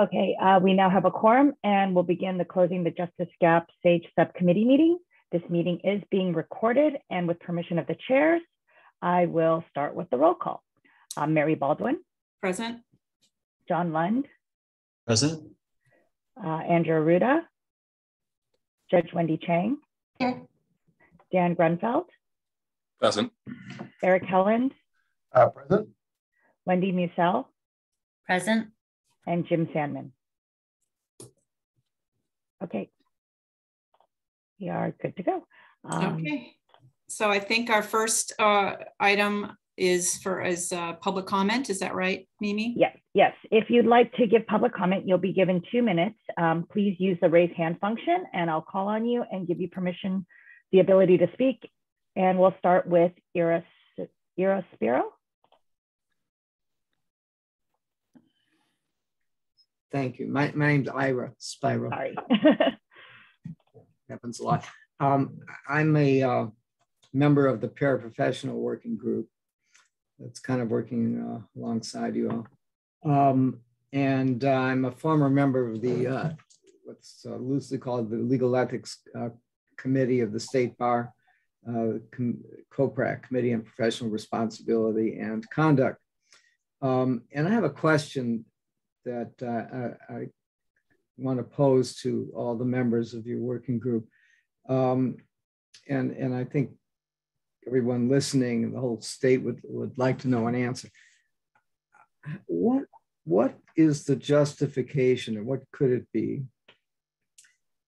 Okay, uh, we now have a quorum and we'll begin the closing the Justice Gap SAGE Subcommittee meeting. This meeting is being recorded and with permission of the chairs, I will start with the roll call. Uh, Mary Baldwin, Present. John Lund, Present. uh, Andrew Arruda, Judge Wendy Chang, Here. Dan Grunfeld, Present. Eric Helland, Uh, present. Wendy Musell, Present. And Jim Sandman. Okay. We are good to go. Um, Okay. So I think our first uh, item is for is uh, public comment. Is that right, Mimi? Yes, yes. If you'd like to give public comment, you'll be given two minutes. Um, please use the raise hand function and I'll call on you and give you permission, the ability to speak. And we'll start with Ira, Ira Spiro. Thank you. My, my name's Ira Spiro. Sorry. Happens a lot. Um, I'm a uh, member of the paraprofessional working group that's kind of working uh, alongside you all. Um, and uh, I'm a former member of the uh, what's uh, loosely called the Legal Ethics uh, Committee of the State Bar, uh, Com- COPRAC, Committee on Professional Responsibility and Conduct. Um, and I have a question that uh, I, I want to pose to all the members of your working group. Um, and, and I think everyone listening, the whole state would, would like to know an answer. What, what is the justification or what could it be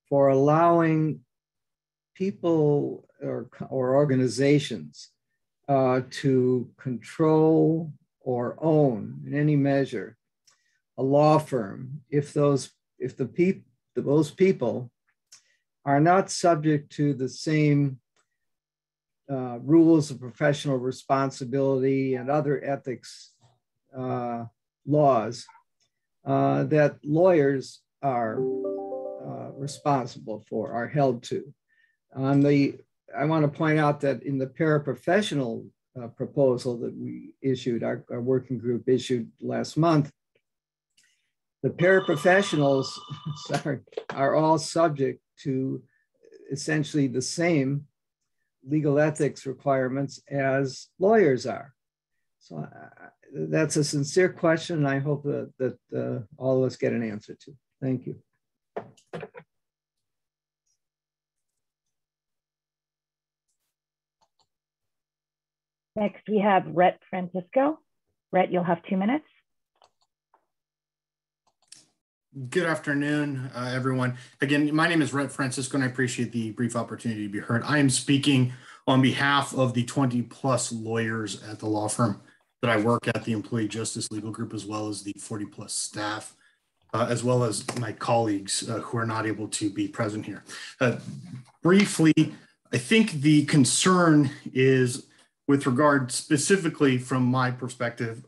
for allowing people or, or organizations uh, to control or own in any measure a law firm if those if the people those people are not subject to the same uh, rules of professional responsibility and other ethics uh, laws uh, that lawyers are uh, responsible for, are held to. On the, I want to point out that in the paraprofessional uh, proposal that we issued, our, our working group issued last month, the paraprofessionals sorry, are all subject to essentially the same legal ethics requirements as lawyers are. So uh, that's a sincere question, and I hope that, that uh, all of us get an answer to. Thank you. Next, we have Rhett Francisco. Rhett, you'll have two minutes. Good afternoon, uh, everyone. Again, my name is Rhett Francisco, and I appreciate the brief opportunity to be heard. I am speaking on behalf of the 20 plus lawyers at the law firm that I work at, the Employee Justice Legal Group, as well as the 40 plus staff, uh, as well as my colleagues uh, who are not able to be present here. Uh, briefly, I think the concern is with regard specifically from my perspective,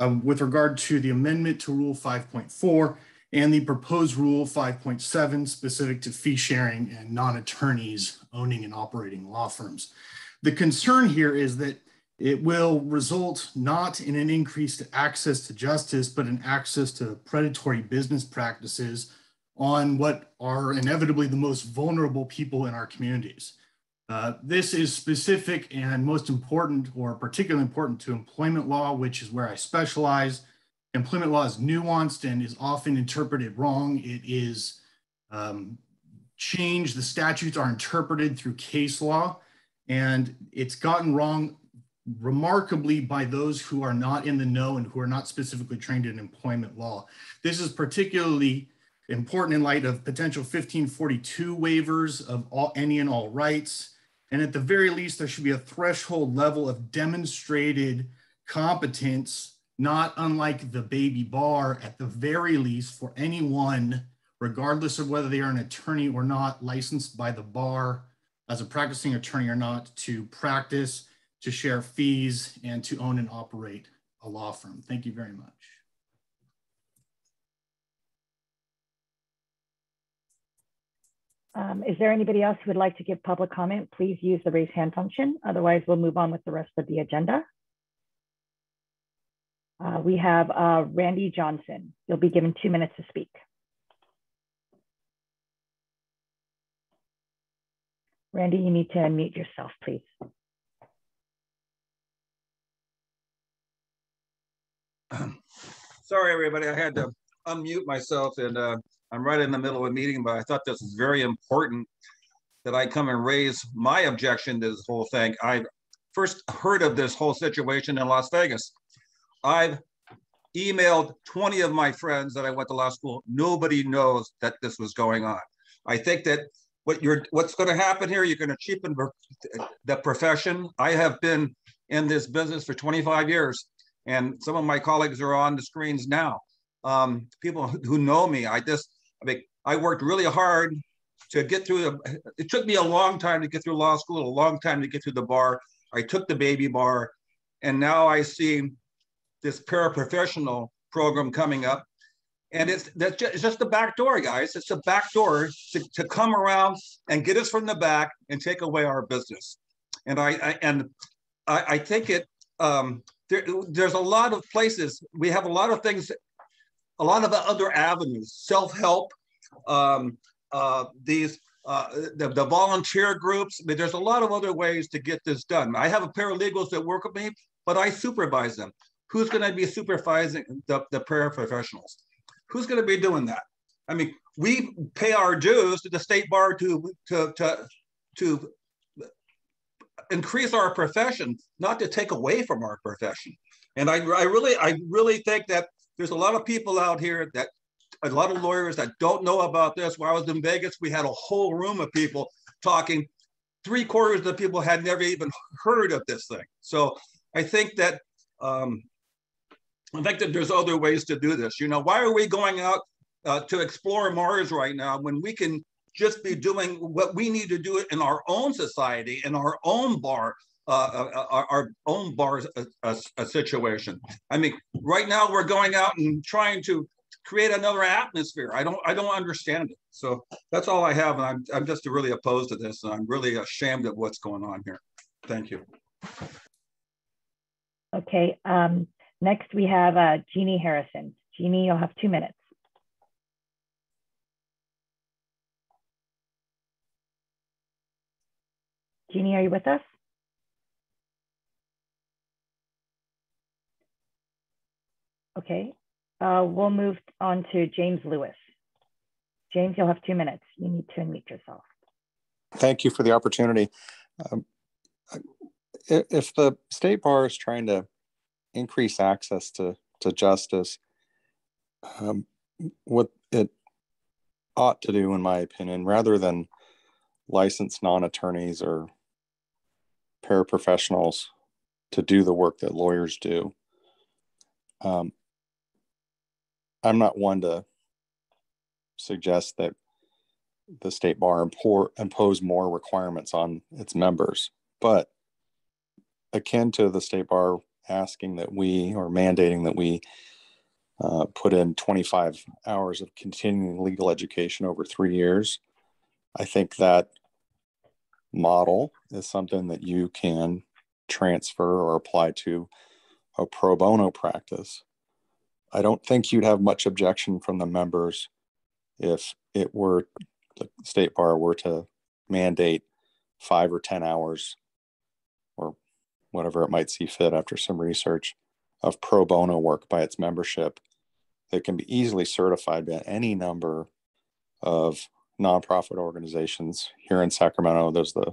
um, with regard to the amendment to Rule 5.4 and the proposed Rule 5.7 specific to fee sharing and non-attorneys owning and operating law firms. The concern here is that it will result not in an increased access to justice, but an access to predatory business practices on what are inevitably the most vulnerable people in our communities. Uh, this is specific and most important or particularly important to employment law, which is where I specialize. Employment law is nuanced and is often interpreted wrong. It is um, changed. The statutes are interpreted through case law, and it's gotten wrong remarkably by those who are not in the know and who are not specifically trained in employment law. This is particularly important in light of potential 1542 waivers of all, any and all rights. And at the very least, there should be a threshold level of demonstrated competence, not unlike the baby bar, at the very least, for anyone, regardless of whether they are an attorney or not, licensed by the bar as a practicing attorney or not, to practice, to share fees, and to own and operate a law firm. Thank you very much. Um, is there anybody else who would like to give public comment? Please use the raise hand function. Otherwise, we'll move on with the rest of the agenda. Uh, we have uh, Randy Johnson. You'll be given two minutes to speak. Randy, you need to unmute yourself, please. Sorry, everybody. I had to unmute myself and uh, I'm right in the middle of a meeting, but I thought this was very important that I come and raise my objection to this whole thing. I first heard of this whole situation in Las Vegas. I've emailed 20 of my friends that I went to law school. Nobody knows that this was going on. I think that what you're what's going to happen here, you're going to cheapen the profession. I have been in this business for 25 years, and some of my colleagues are on the screens now. Um, people who know me, I just, I mean, I worked really hard to get through. The, it took me a long time to get through law school, a long time to get through the bar. I took the baby bar, and now I see this paraprofessional program coming up and it's that's just, it's just the back door, guys. It's the back door to, to come around and get us from the back and take away our business. And I, I and I, I think it um, there, there's a lot of places we have a lot of things, a lot of other avenues, self help, um, uh, these uh, the, the volunteer groups. There's a lot of other ways to get this done. I have a paralegals that work with me, but I supervise them. Who's going to be supervising the, the paraprofessionals? Who's going to be doing that? I mean, we pay our dues to the state bar to to to to increase our profession, not to take away from our profession. And I, I really, I really think that there's a lot of people out here that a lot of lawyers that don't know about this. When I was in Vegas, we had a whole room of people talking. Three quarters of the people had never even heard of this thing. So I think that um, I think that there's other ways to do this. You know, why are we going out uh, to explore Mars right now when we can just be doing what we need to do in our own society, in our own bar, uh, uh, uh our, our, own bar a, a situation. I mean, right now we're going out and trying to create another atmosphere. I don't, I don't understand it. So that's all I have, and I'm, I'm just really opposed to this, and I'm really ashamed of what's going on here. Thank you. Okay. Um, Next, we have uh, Jeannie Harrison. Jeannie, you'll have two minutes. Jeannie, are you with us? Okay, uh, we'll move on to James Lewis. James, you'll have two minutes. You need to unmute yourself. Thank you for the opportunity. Um, if the state bar is trying to increase access to to justice. Um, what it ought to do, in my opinion, rather than licensed non-attorneys or paraprofessionals to do the work that lawyers do. Um, I'm not one to suggest that the state bar impor- impose more requirements on its members, but akin to the state bar asking that we or mandating that we uh, put in 25 hours of continuing legal education over three years. I think that model is something that you can transfer or apply to a pro bono practice. I don't think you'd have much objection from the members if it were the state bar were to mandate five or 10 hours whatever it might see fit after some research of pro bono work by its membership that can be easily certified by any number of nonprofit organizations. Here in Sacramento, there's the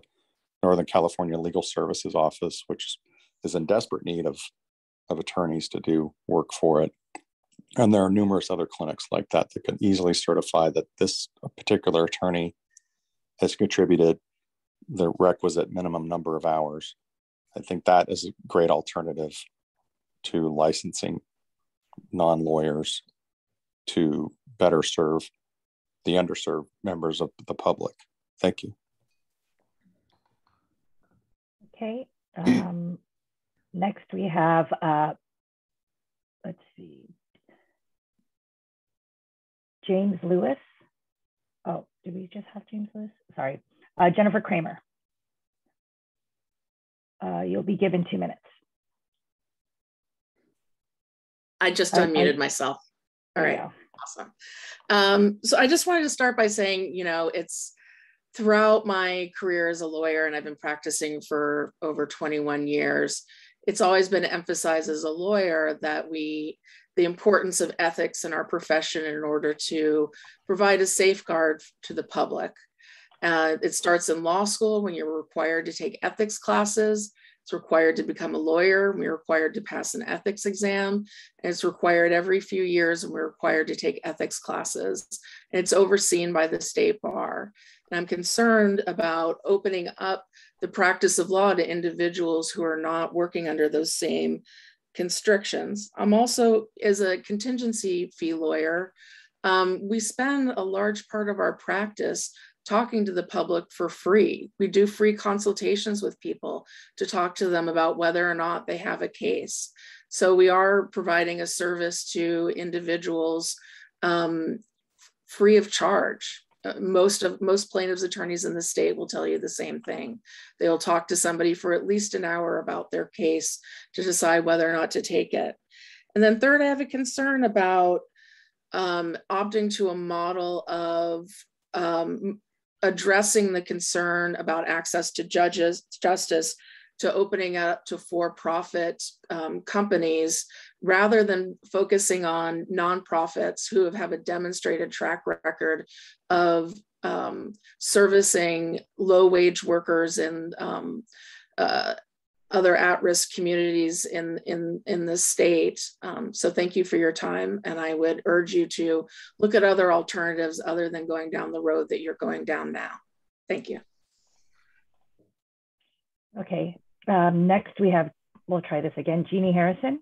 Northern California Legal Services Office, which is in desperate need of, of attorneys to do work for it. And there are numerous other clinics like that that can easily certify that this particular attorney has contributed the requisite minimum number of hours I think that is a great alternative to licensing non lawyers to better serve the underserved members of the public. Thank you. Okay. Um, next, we have, uh, let's see, James Lewis. Oh, did we just have James Lewis? Sorry. Uh, Jennifer Kramer. Uh, you'll be given two minutes. I just unmuted myself. All right. Yeah. Awesome. Um, so I just wanted to start by saying, you know, it's throughout my career as a lawyer, and I've been practicing for over 21 years, it's always been emphasized as a lawyer that we, the importance of ethics in our profession in order to provide a safeguard to the public. Uh, it starts in law school when you're required to take ethics classes. It's required to become a lawyer. We're required to pass an ethics exam. And it's required every few years, and we're required to take ethics classes. And it's overseen by the state bar. And I'm concerned about opening up the practice of law to individuals who are not working under those same constrictions. I'm also, as a contingency fee lawyer, um, we spend a large part of our practice talking to the public for free. We do free consultations with people to talk to them about whether or not they have a case. So we are providing a service to individuals um, free of charge. Uh, most of most plaintiffs attorneys in the state will tell you the same thing. They'll talk to somebody for at least an hour about their case to decide whether or not to take it. And then third, I have a concern about um, opting to a model of um, addressing the concern about access to judges justice to opening up to for-profit um, companies rather than focusing on nonprofits who have, have a demonstrated track record of um, servicing low-wage workers and um, uh, other at-risk communities in, in, in the state. Um, so thank you for your time. And I would urge you to look at other alternatives other than going down the road that you're going down now. Thank you. Okay, um, next we have, we'll try this again, Jeannie Harrison.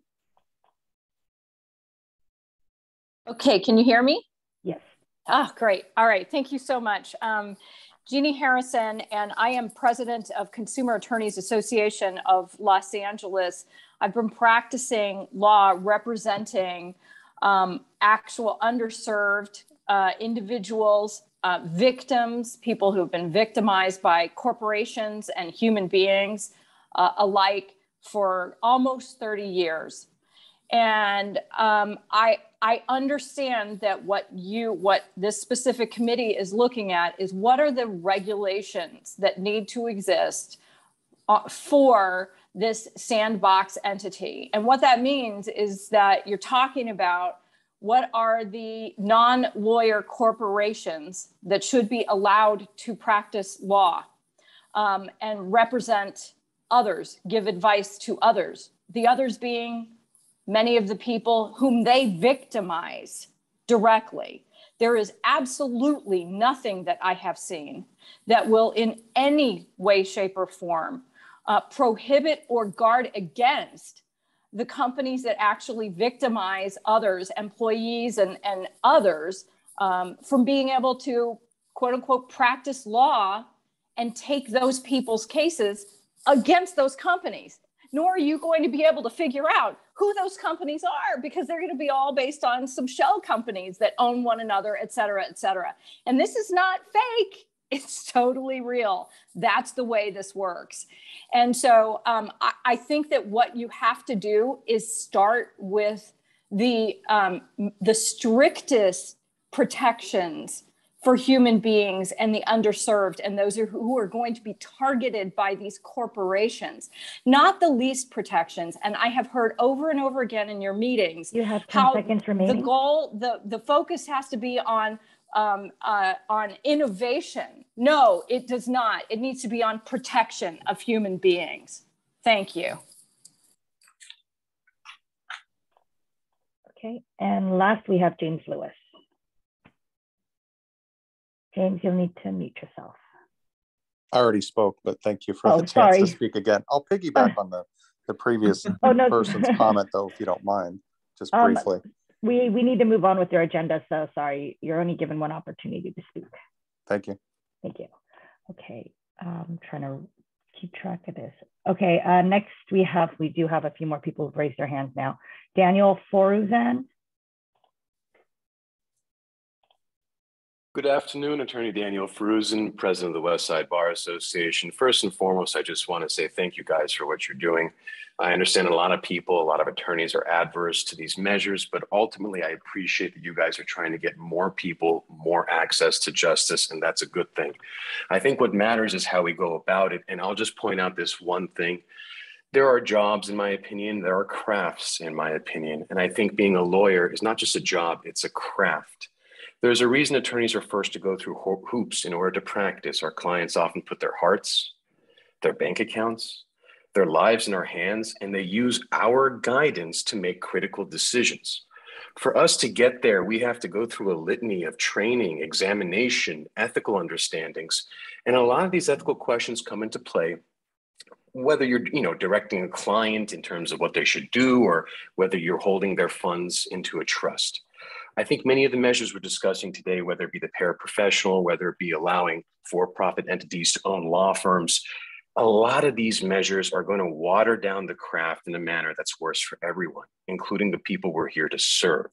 Okay, can you hear me? Yes. Ah, great. All right, thank you so much. Um, Jeannie Harrison, and I am president of Consumer Attorneys Association of Los Angeles. I've been practicing law representing um, actual underserved uh, individuals, uh, victims, people who've been victimized by corporations and human beings uh, alike for almost 30 years. And um, I, I understand that what you, what this specific committee is looking at is what are the regulations that need to exist uh, for this sandbox entity. And what that means is that you're talking about what are the non lawyer corporations that should be allowed to practice law um, and represent others, give advice to others, the others being many of the people whom they victimize directly. There is absolutely nothing that I have seen that will, in any way, shape, or form, uh, prohibit or guard against the companies that actually victimize others, employees, and, and others um, from being able to, quote unquote, practice law and take those people's cases against those companies. Nor are you going to be able to figure out who those companies are because they're going to be all based on some shell companies that own one another, et cetera, et cetera. And this is not fake. It's totally real. That's the way this works. And so um, I, I, think that what you have to do is start with the, um, the strictest protections for human beings and the underserved and those who are going to be targeted by these corporations not the least protections. And i have heard over and over again in your meetings you have 10 how seconds remaining. the goal the the focus has to be on um, uh, on innovation. No it does not. It needs to be on protection of human beings. Thank you. Okay. And last we have james lewis James, you'll need to mute yourself. I already spoke, but thank you for Oh, the chance sorry. to speak again. I'll piggyback on the, the previous Oh, no. person's comment though, if you don't mind, just Um, briefly. We, we need to move on with your agenda, so sorry, you're only given one opportunity to speak. Thank you. Thank you. Okay, I'm trying to keep track of this. Okay, uh, next we have, we do have a few more people who've raised their hands now. Daniel Foruzan. Good afternoon, Attorney Daniel Foruzan, President of the West Side Bar Association. First and foremost, I just want to say thank you guys for what you're doing. I understand a lot of people, a lot of attorneys are adverse to these measures, but ultimately, I appreciate that you guys are trying to get more people more access to justice, and that's a good thing. I think what matters is how we go about it. And I'll just point out this one thing. There are jobs, in my opinion, there are crafts, in my opinion. And I think being a lawyer is not just a job, it's a craft. There's a reason attorneys are forced to go through hoops in order to practice. Our clients often put their hearts, their bank accounts, their lives in our hands, and they use our guidance to make critical decisions. For us to get there, we have to go through a litany of training, examination, ethical understandings. And a lot of these ethical questions come into play whether you're you know directing a client in terms of what they should do or whether you're holding their funds into a trust I think many of the measures we're discussing today, whether it be the paraprofessional, whether it be allowing for profit entities to own law firms, a lot of these measures are going to water down the craft in a manner that's worse for everyone, including the people we're here to serve.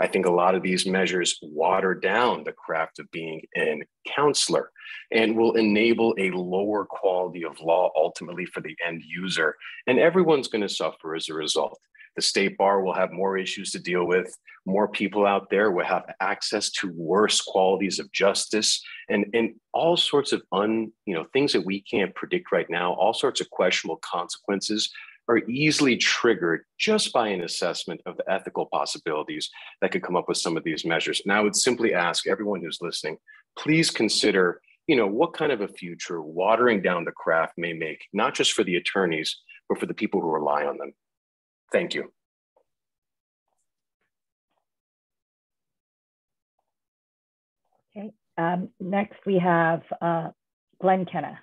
I think a lot of these measures water down the craft of being a counselor and will enable a lower quality of law ultimately for the end user. And everyone's going to suffer as a result. The state bar will have more issues to deal with. More people out there will have access to worse qualities of justice and, and all sorts of un, you know, things that we can't predict right now, all sorts of questionable consequences are easily triggered just by an assessment of the ethical possibilities that could come up with some of these measures. And I would simply ask everyone who's listening, please consider, you know, what kind of a future watering down the craft may make, not just for the attorneys, but for the people who rely on them. Thank you. Okay, um, next we have uh, Glenn Kenna.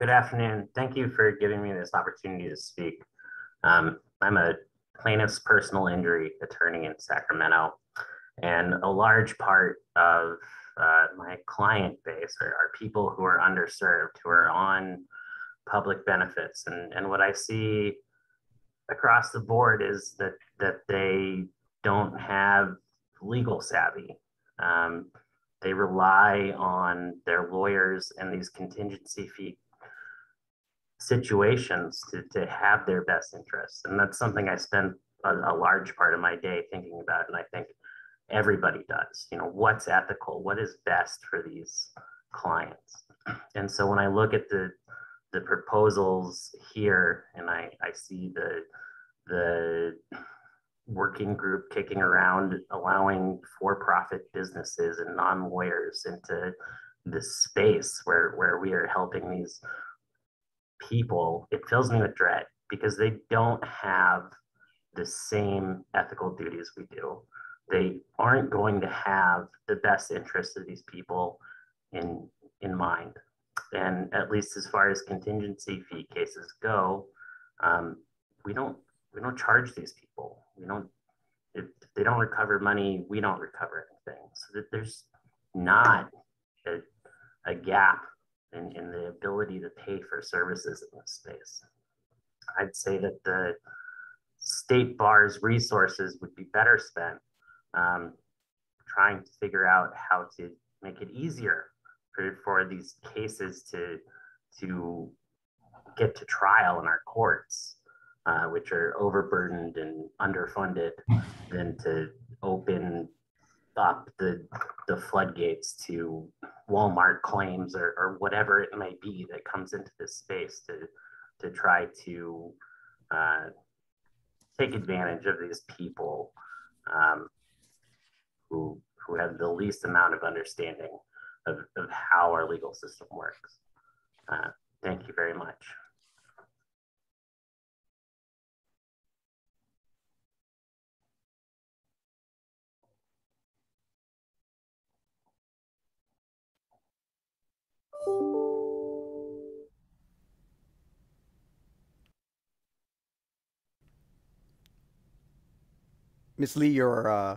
Good afternoon. Thank you for giving me this opportunity to speak. Um, I'm a plaintiff's personal injury attorney in Sacramento, and a large part of uh, my client base are, are, people who are underserved, who are on public benefits. And, and what I see across the board is that, that they don't have legal savvy. Um, they rely on their lawyers and these contingency fee situations to, to have their best interests. And that's something I spend a, a large part of my day thinking about. And I think everybody does. You know, what's ethical? What is best for these clients? And so when I look at the the proposals here, and I, I see the the working group kicking around allowing for-profit businesses and non-lawyers into this space where where we are helping these people. It fills me with dread because they don't have the same ethical duties we do. They aren't going to have the best interests of these people in in mind and at least as far as contingency fee cases go, um, we don't we don't charge these people. We don't if they don't recover money, we don't recover anything. So that there's not a, a gap in, in the ability to pay for services in this space. I'd say that the state bar's resources would be better spent um, trying to figure out how to make it easier for, for these cases to to get to trial in our courts, uh, which are overburdened and underfunded, than to open up the the floodgates to Walmart claims or, or whatever it may be that comes into this space to to try to uh, take advantage of these people um, who who have the least amount of understanding of, of how our legal system works. Uh, thank you very much. Miss Lee, you're uh,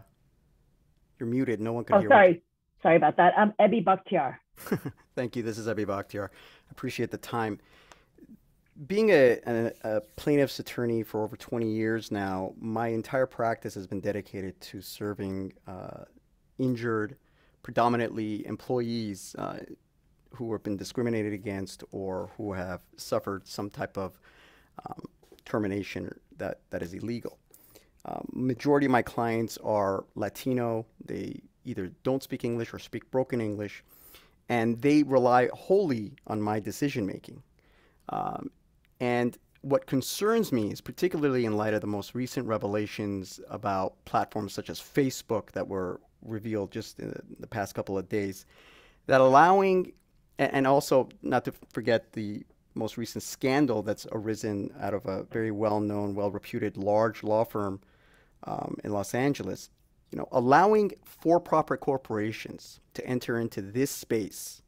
you're muted. No one can oh, hear. Sorry, Sorry about that. I'm Ebi Bakhtiar. Thank you. This is Ebi Bakhtiar. I appreciate the time. being a, a, a, plaintiff's attorney for over 20 years now, my entire practice has been dedicated to serving uh, injured, predominantly employees uh, who have been discriminated against or who have suffered some type of um, termination that, that is illegal. Um, majority of my clients are Latino. They either don't speak English or speak broken English, and they rely wholly on my decision making. Um, and what concerns me is particularly in light of the most recent revelations about platforms such as Facebook that were revealed just in the past couple of days, that allowing, and also not to forget the most recent scandal that's arisen out of a very well-known, well-reputed large law firm um, in Los Angeles, you know, allowing for-profit corporations to enter into this space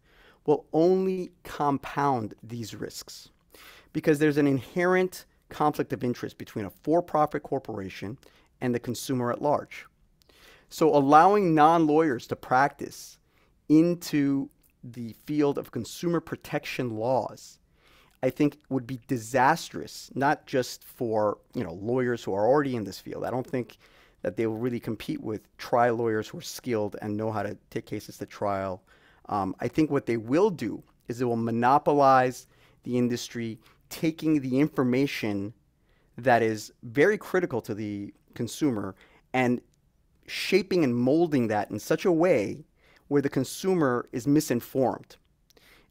will only compound these risks because there's an inherent conflict of interest between a for-profit corporation and the consumer at large. So allowing non-lawyers to practice into the field of consumer protection laws I think would be disastrous, not just for you know lawyers who are already in this field. I don't think that they will really compete with trial lawyers who are skilled and know how to take cases to trial. Um, I think what they will do is they will monopolize the industry, taking the information that is very critical to the consumer and shaping and molding that in such a way where the consumer is misinformed.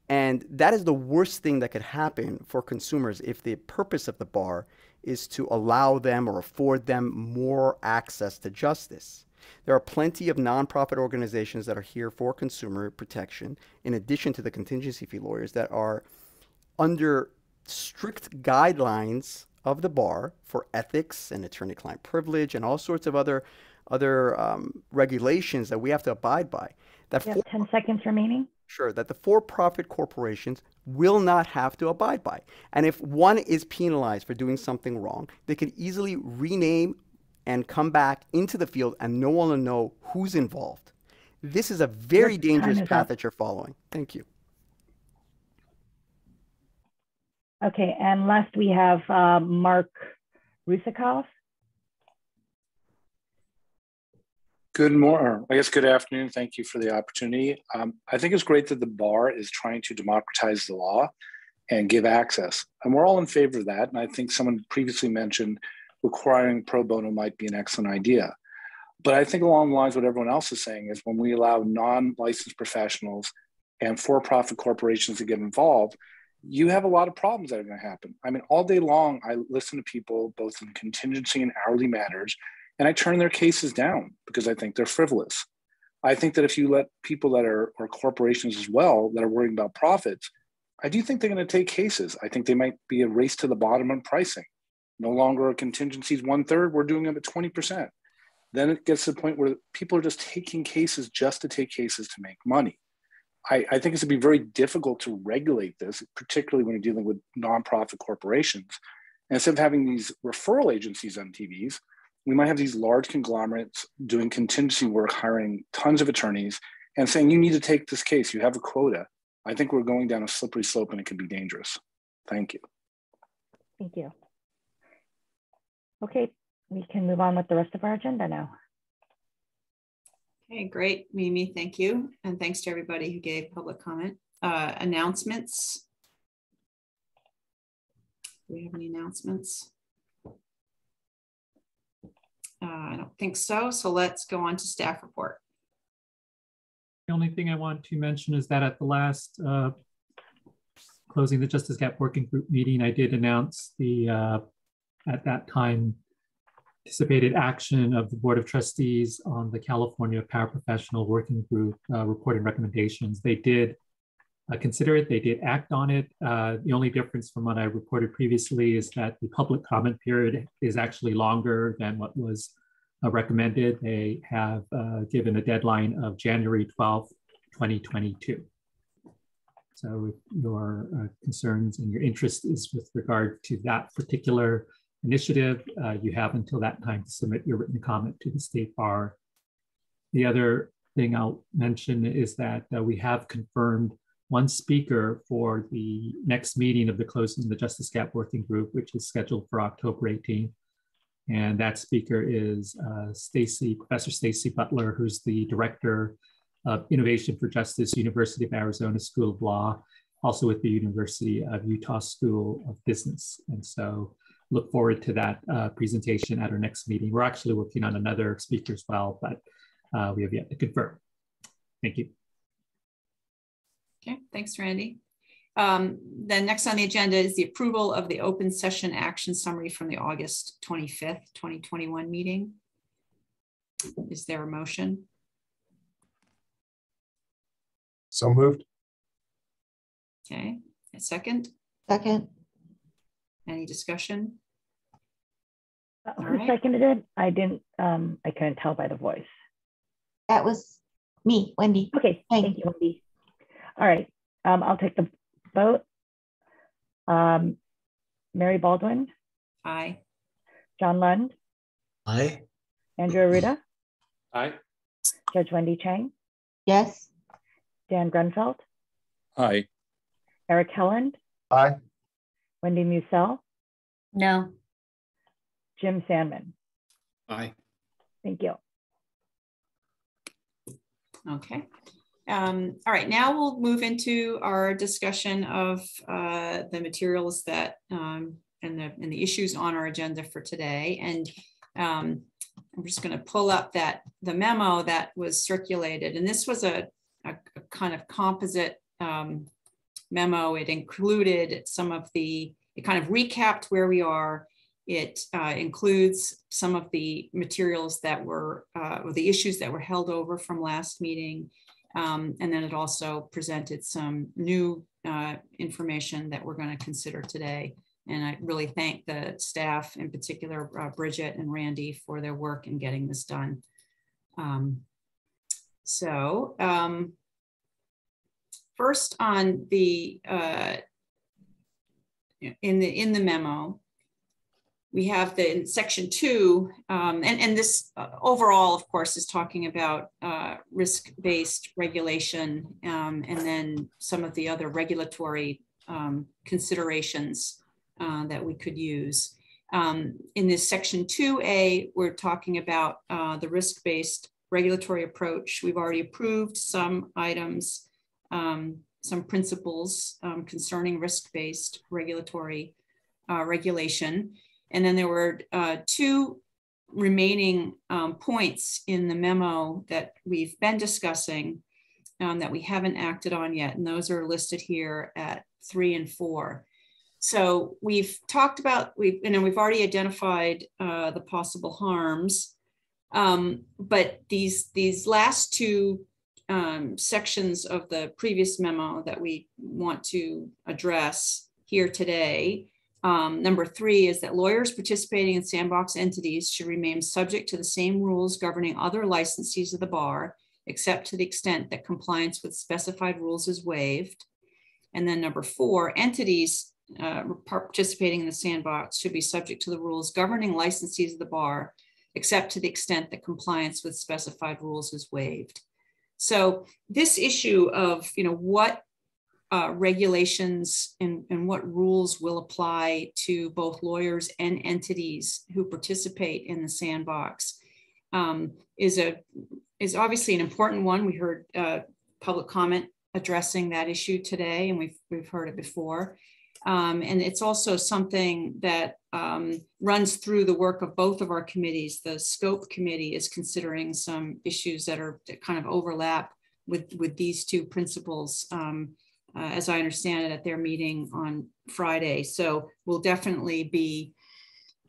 And that is the worst thing that could happen for consumers if the purpose of the bar is to allow them or afford them more access to justice. There are plenty of nonprofit organizations that are here for consumer protection, in addition to the contingency fee lawyers that are under strict guidelines of the bar for ethics and attorney-client privilege and all sorts of other other um, regulations that we have to abide by. That you have 10 seconds remaining sure that the for-profit corporations will not have to abide by. And if one is penalized for doing something wrong, they can easily rename and come back into the field and no one will know who's involved. This is a very dangerous path up. that you're following. Thank you. Okay, and last we have uh, Mark Rusikoff. Good morning, I guess good afternoon. Thank you for the opportunity. Um, I think it's great that the bar is trying to democratize the law and give access. And we're all in favor of that. And I think someone previously mentioned requiring pro bono might be an excellent idea. But I think along the lines what everyone else is saying is when we allow non-licensed professionals and for-profit corporations to get involved, you have a lot of problems that are going to happen. I mean, all day long, I listen to people both in contingency and hourly matters and I turn their cases down because I think they're frivolous. I think that if you let people that are or corporations as well that are worrying about profits, I do think they're going to take cases. I think they might be a race to the bottom on pricing. No longer a contingencies one third, we're doing them at 20%. Then it gets to the point where people are just taking cases just to take cases to make money. I, I think it's going to be very difficult to regulate this, particularly when you're dealing with nonprofit corporations. And instead of having these referral agencies on TVs, we might have these large conglomerates doing contingency work, hiring tons of attorneys and saying, you need to take this case, you have a quota. I think we're going down a slippery slope and it can be dangerous. Thank you. Thank you. Okay, we can move on with the rest of our agenda now. Okay, great, Mimi, thank you. And thanks to everybody who gave public comment. Uh, announcements. Do we have any announcements? Uh, I don't think so. So let's go on to staff report. The only thing I want to mention is that at the last uh, closing the Justice Gap Working Group meeting, I did announce the, uh, at that time, anticipated action of the Board of Trustees on the California Paraprofessional Working Group uh, report and recommendations. They did uh, consider it. They did act on it. Uh, the only difference from what I reported previously is that the public comment period is actually longer than what was uh, recommended. They have uh, given a deadline of January 12th, 2022. So if your uh, concerns and your interest is with regard to that particular initiative, uh, you have until that time to submit your written comment to the State Bar. The other thing I'll mention is that we have confirmed one speaker for the next meeting of the Closing the Justice Gap Working Group, which is scheduled for October 18th. And that speaker is uh, Stacy, Professor Stacy Butler, who's the Director of Innovation for Justice, University of Arizona School of Law, also with the University of Utah School of Business. And so look forward to that uh, presentation at our next meeting. We're actually working on another speaker as well, but uh, we have yet to confirm. Thank you. Okay, thanks, Randy. Um, then next on the agenda is the approval of the open session action summary from the August 25th, 2021 meeting. Is there a motion? So moved. Okay, a second? Second. Any discussion? Uh, Who right. seconded it? I didn't, um, I couldn't tell by the voice. That was me, Wendy. Okay, thank you, Wendy. All right, um, I'll take the vote. Um, Mary Baldwin, Aye. John Lund, Aye. Andrew Arruda, Aye. Judge Wendy Chang, Yes. Dan Grunfeld, Aye. Eric Helland, Aye. Wendy Musell, No. Jim Sandman. Aye. Thank you. Okay. Um, all right, now we'll move into our discussion of uh, the materials that um, and the and the issues on our agenda for today. And um, I'm just going to pull up that the memo that was circulated, and this was a, a, a kind of composite um, memo. It included some of the it kind of recapped where we are. It uh, includes some of the materials that were, uh, or the issues that were held over from last meeting. Um, and then it also presented some new uh, information that we're going to consider today. And I really thank the staff, in particular, uh, Bridget and Randy, for their work in getting this done. Um, so um, first on the, uh, in the, in the memo, we have the in section two, um, and, and this uh, overall, of course, is talking about uh, risk-based regulation um, and then some of the other regulatory um, considerations uh, that we could use. Um, in this section 2A, we're talking about uh, the risk-based regulatory approach. We've already approved some items, um, some principles um, concerning risk-based regulatory uh, regulation. And then there were uh, two remaining um, points in the memo that we've been discussing um, that we haven't acted on yet. And those are listed here at three and four. So we've talked about, we've, you know, we've already identified uh, the possible harms, um, but these, these last two um, sections of the previous memo that we want to address here today um, number three is that lawyers participating in sandbox entities should remain subject to the same rules governing other licensees of the bar, except to the extent that compliance with specified rules is waived. And then number four, entities uh, participating in the sandbox should be subject to the rules governing licensees of the bar, except to the extent that compliance with specified rules is waived. So this issue of, you know, what uh, regulations and, and what rules will apply to both lawyers and entities who participate in the sandbox um, is a is obviously an important one. We heard uh, public comment addressing that issue today, and we've we've heard it before. Um, and it's also something that um, runs through the work of both of our committees. The scope committee is considering some issues that are that kind of overlap with with these two principles. Um, uh, as I understand it, at their meeting on Friday. So we'll definitely be,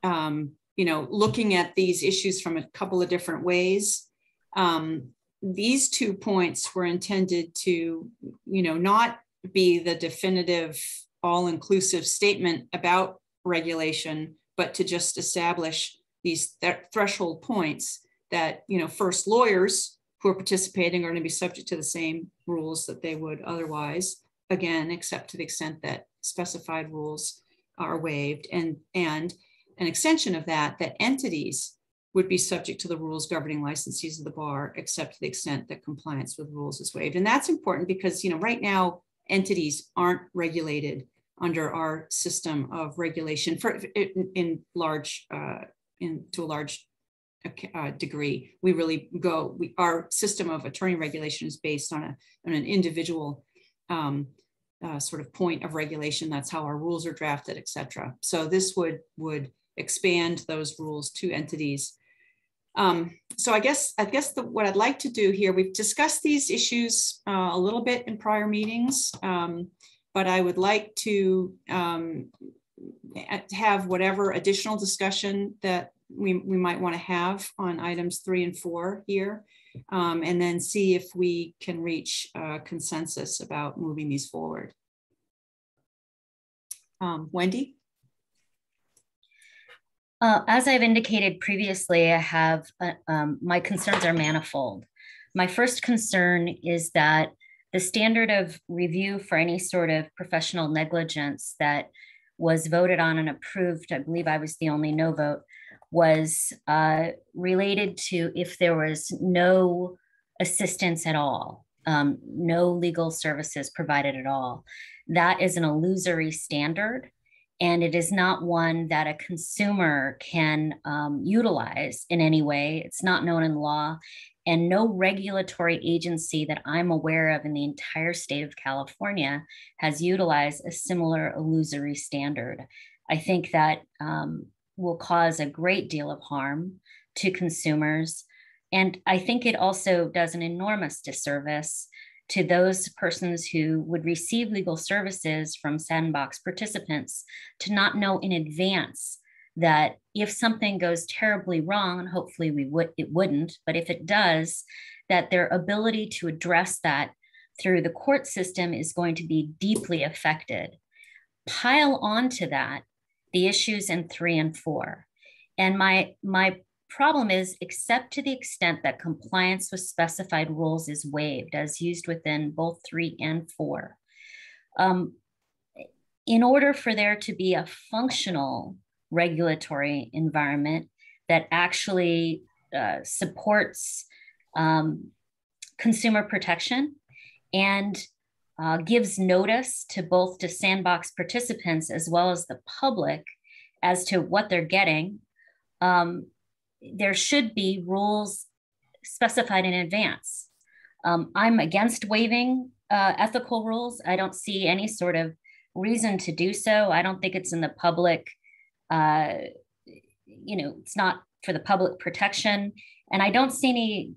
um, you know, looking at these issues from a couple of different ways. Um, these two points were intended to, you know, not be the definitive, all-inclusive statement about regulation, but to just establish these th threshold points that, you know, first lawyers who are participating are going to be subject to the same rules that they would otherwise again, except to the extent that specified rules are waived and, and an extension of that, that entities would be subject to the rules governing licensees of the bar, except to the extent that compliance with rules is waived. And that's important because, you know, right now, entities aren't regulated under our system of regulation for in, in large uh, in to a large uh, degree. We really go. We, our system of attorney regulation is based on a on an individual um, uh, sort of point of regulation. That's how our rules are drafted, et cetera. So this would would expand those rules to entities. Um, so I guess I guess the, what I'd like to do here, we've discussed these issues uh, a little bit in prior meetings. Um, but I would like to um, have whatever additional discussion that we, we might want to have on items three and four here, um, and then see if we can reach consensus about moving these forward. Um, Wendy? Uh, as I've indicated previously, I have uh, um, my concerns are manifold. My first concern is that the standard of review for any sort of professional negligence that was voted on and approved, I believe I was the only no vote, was uh, related to if there was no assistance at all, um, no legal services provided at all. That is an illusory standard. And it is not one that a consumer can um, utilize in any way. It's not known in law and no regulatory agency that I'm aware of in the entire state of California has utilized a similar illusory standard. I think that um, will cause a great deal of harm to consumers. And I think it also does an enormous disservice to those persons who would receive legal services from sandbox participants to not know in advance that if something goes terribly wrong, and hopefully we would it wouldn't, but if it does, that their ability to address that through the court system is going to be deeply affected. Pile onto that the issues in three and four. And my my problem is except to the extent that compliance with specified rules is waived as used within both three and four. Um, in order for there to be a functional regulatory environment that actually uh, supports um, consumer protection and uh, gives notice to both to sandbox participants as well as the public as to what they're getting. Um, there should be rules specified in advance. Um, I'm against waiving uh, ethical rules. I don't see any sort of reason to do so. I don't think it's in the public uh, you know, it's not for the public protection. And I don't see any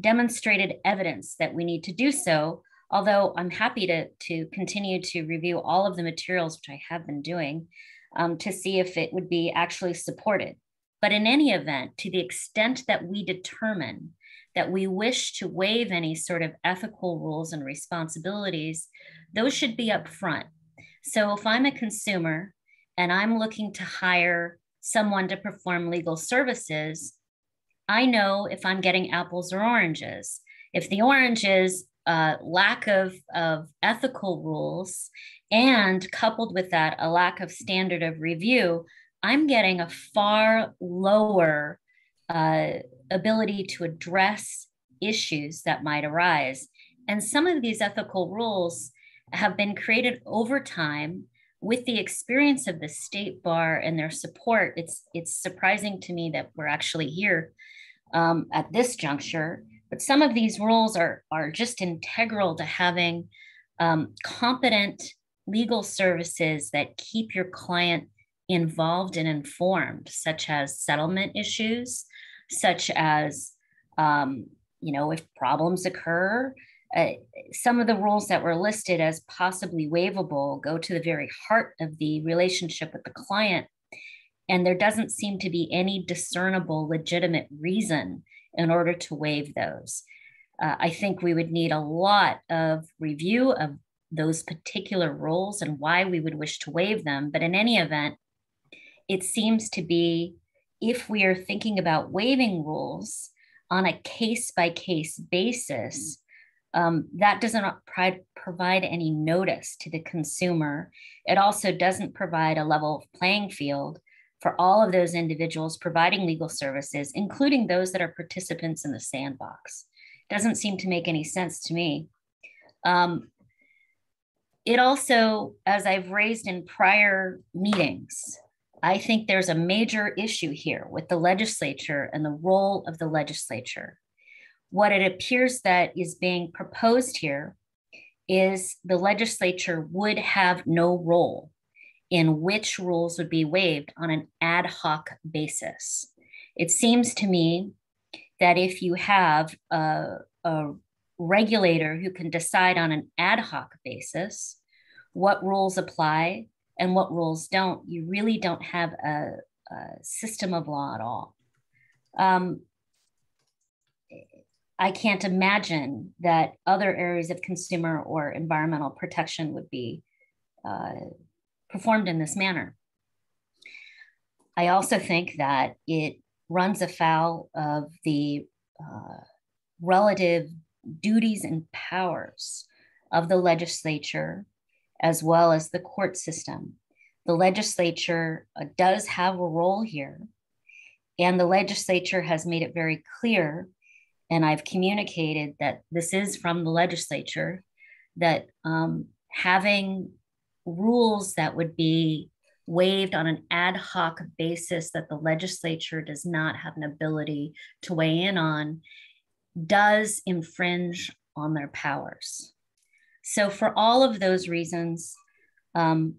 demonstrated evidence that we need to do so, although I'm happy to, to continue to review all of the materials, which I have been doing, um, to see if it would be actually supported. But in any event, to the extent that we determine that we wish to waive any sort of ethical rules and responsibilities, those should be upfront. So if I'm a consumer and I'm looking to hire someone to perform legal services, I know if I'm getting apples or oranges. If the orange is uh, lack of, of ethical rules and coupled with that, a lack of standard of review, I'm getting a far lower uh, ability to address issues that might arise. And some of these ethical rules have been created over time with the experience of the state bar and their support, it's it's surprising to me that we're actually here um, at this juncture. But some of these rules are are just integral to having um, competent legal services that keep your client involved and informed, such as settlement issues, such as um, you know if problems occur uh, some of the rules that were listed as possibly waivable go to the very heart of the relationship with the client. And there doesn't seem to be any discernible, legitimate reason in order to waive those. Uh, I think we would need a lot of review of those particular rules and why we would wish to waive them. But in any event, it seems to be if we are thinking about waiving rules on a case by case basis, um, that doesn't provide any notice to the consumer. It also doesn't provide a level playing field for all of those individuals providing legal services, including those that are participants in the sandbox. Doesn't seem to make any sense to me. Um, it also, as I've raised in prior meetings, I think there's a major issue here with the legislature and the role of the legislature. What it appears that is being proposed here is the legislature would have no role in which rules would be waived on an ad hoc basis. It seems to me that if you have a, a regulator who can decide on an ad hoc basis what rules apply and what rules don't, you really don't have a, a system of law at all. Um, I can't imagine that other areas of consumer or environmental protection would be uh, performed in this manner. I also think that it runs afoul of the uh, relative duties and powers of the legislature as well as the court system. The legislature uh, does have a role here, and the legislature has made it very clear, and I've communicated that this is from the legislature, that um, having rules that would be waived on an ad hoc basis that the legislature does not have an ability to weigh in on does infringe on their powers. So, for all of those reasons, um,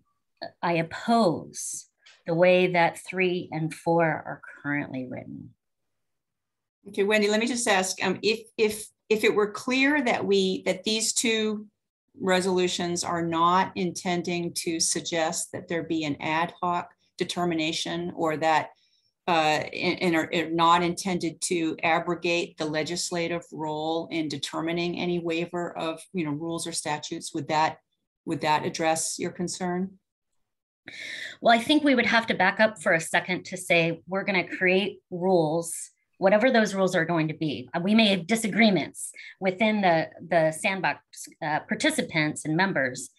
I oppose the way that three and four are currently written. Okay, Wendy, let me just ask um, if if if it were clear that we that these two resolutions are not intending to suggest that there be an ad hoc determination or that uh, and, are, are, not intended to abrogate the legislative role in determining any waiver of you know rules or statutes. Would that would that address your concern? Well i think we would have to back up for a second to say we're going to create rules whatever those rules are going to be. Uh, we may have disagreements within the, the sandbox uh, participants and members,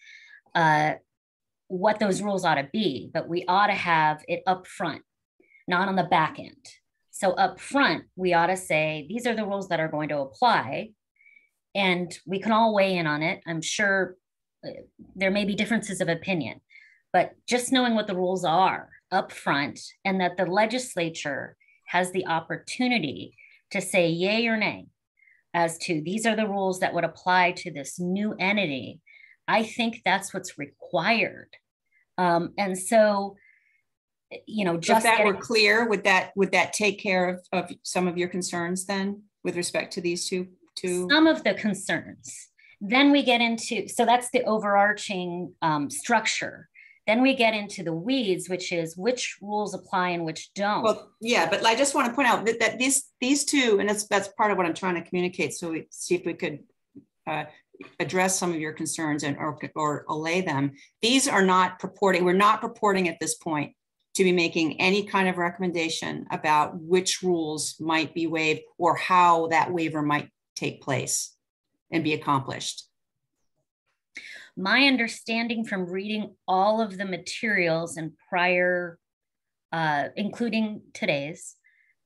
uh, what those rules ought to be, but we ought to have it up front, not on the back end. So up front, we ought to say, these are the rules that are going to apply. And we can all weigh in on it. I'm sure uh, there may be differences of opinion, but just knowing what the rules are up front and that the legislature has the opportunity to say yay or nay as to these are the rules that would apply to this new entity, I think that's what's required. Um, and so, you know, just if that getting, were clear, would that would that take care of, of some of your concerns then with respect to these two two? Some of the concerns. Then we get into so that's the overarching um, structure then we get into the weeds, which is which rules apply and which don't. Well, yeah, but I just want to point out that, that these these two, and that's that's part of what I'm trying to communicate. So we see if we could uh, address some of your concerns and or, or allay them. These are not purporting. We're not purporting at this point to be making any kind of recommendation about which rules might be waived or how that waiver might take place and be accomplished my understanding from reading all of the materials and prior, uh, including today's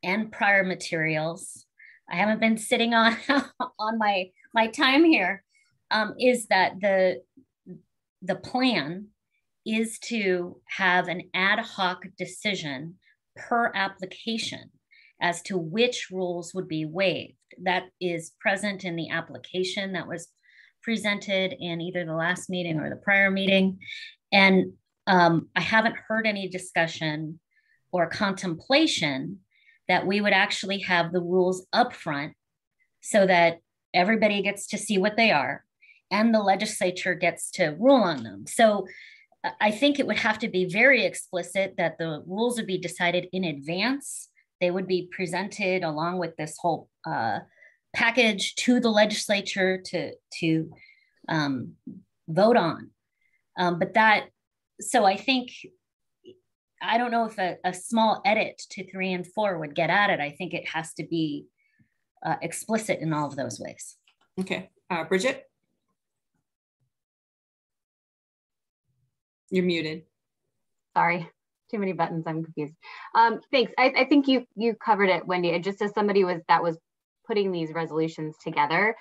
and prior materials, I haven't been sitting on on my my time here. Um, is that the the plan is to have an ad hoc decision per application as to which rules would be waived. That is present in the application that was presented in either the last meeting or the prior meeting. And um, I haven't heard any discussion or contemplation that we would actually have the rules up front so that everybody gets to see what they are and the legislature gets to rule on them. So I think it would have to be very explicit that the rules would be decided in advance. They would be presented along with this whole uh, package to the legislature to to um, vote on. Um, but that, so I think, I don't know if a, a, small edit to three and four would get at it. I think it has to be uh, explicit in all of those ways. Okay, uh, Bridget? You're muted. Sorry, too many buttons. I'm confused. Um, thanks. I, I think you you covered it, Wendy. And just as somebody was that was putting these resolutions together,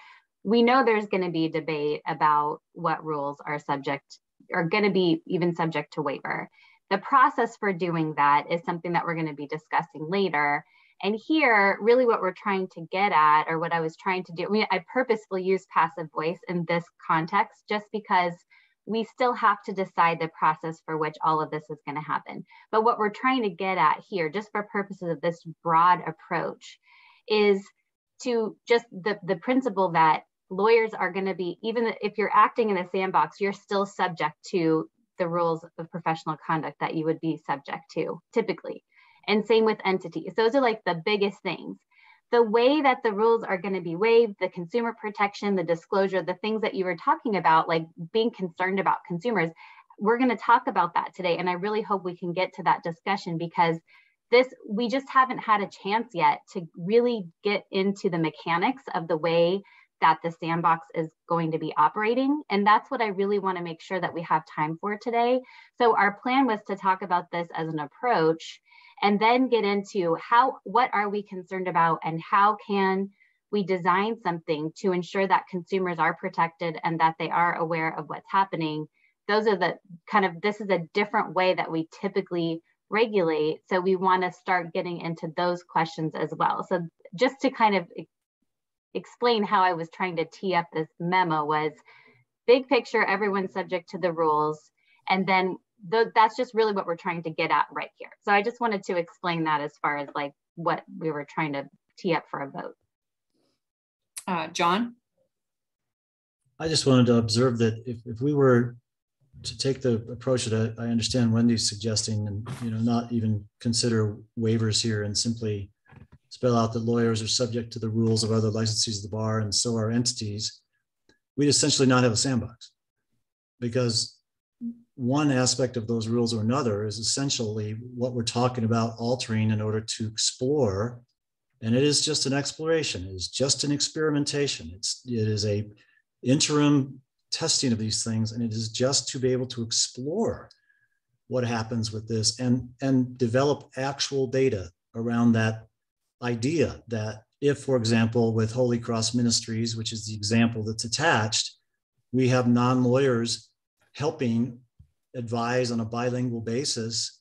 we know there's going to be debate about what rules are subject are going to be even subject to waiver. The process for doing that is something that we're going to be discussing later. And here, really what we're trying to get at, or what I was trying to do, I mean, I purposefully use passive voice in this context just because we still have to decide the process for which all of this is going to happen. But what we're trying to get at here, just for purposes of this broad approach, is to just the, the principle that lawyers are going to be, even if you're acting in a sandbox, you're still subject to the rules of professional conduct that you would be subject to typically. And same with entities. Those are like the biggest things. The way that the rules are going to be waived, the consumer protection, the disclosure, the things that you were talking about, like being concerned about consumers, we're going to talk about that today. And I really hope we can get to that discussion because this, we just haven't had a chance yet to really get into the mechanics of the way that the sandbox is going to be operating. And that's what I really want to make sure that we have time for today. So our plan was to talk about this as an approach and then get into how, what are we concerned about and how can we design something to ensure that consumers are protected and that they are aware of what's happening. Those are the kind of, this is a different way that we typically regulate. So we want to start getting into those questions as well. So just to kind of explain how I was trying to tee up this memo was big picture, everyone's subject to the rules. And then the, that's just really what we're trying to get at right here. So I just wanted to explain that as far as like what we were trying to tee up for a vote. Uh, John? I just wanted to observe that if, if we were to take the approach that I, I understand Wendy's suggesting and you know not even consider waivers here and simply spell out that lawyers are subject to the rules of other licensees of the bar and so are entities, we'd essentially not have a sandbox. Because one aspect of those rules or another is essentially what we're talking about altering in order to explore and it is just an exploration. It is just an experimentation. It's it is a interim testing of these things and it is just to be able to explore what happens with this and and develop actual data around that idea that if, for example, with Holy Cross Ministries, which is the example that's attached, we have non lawyers helping advise on a bilingual basis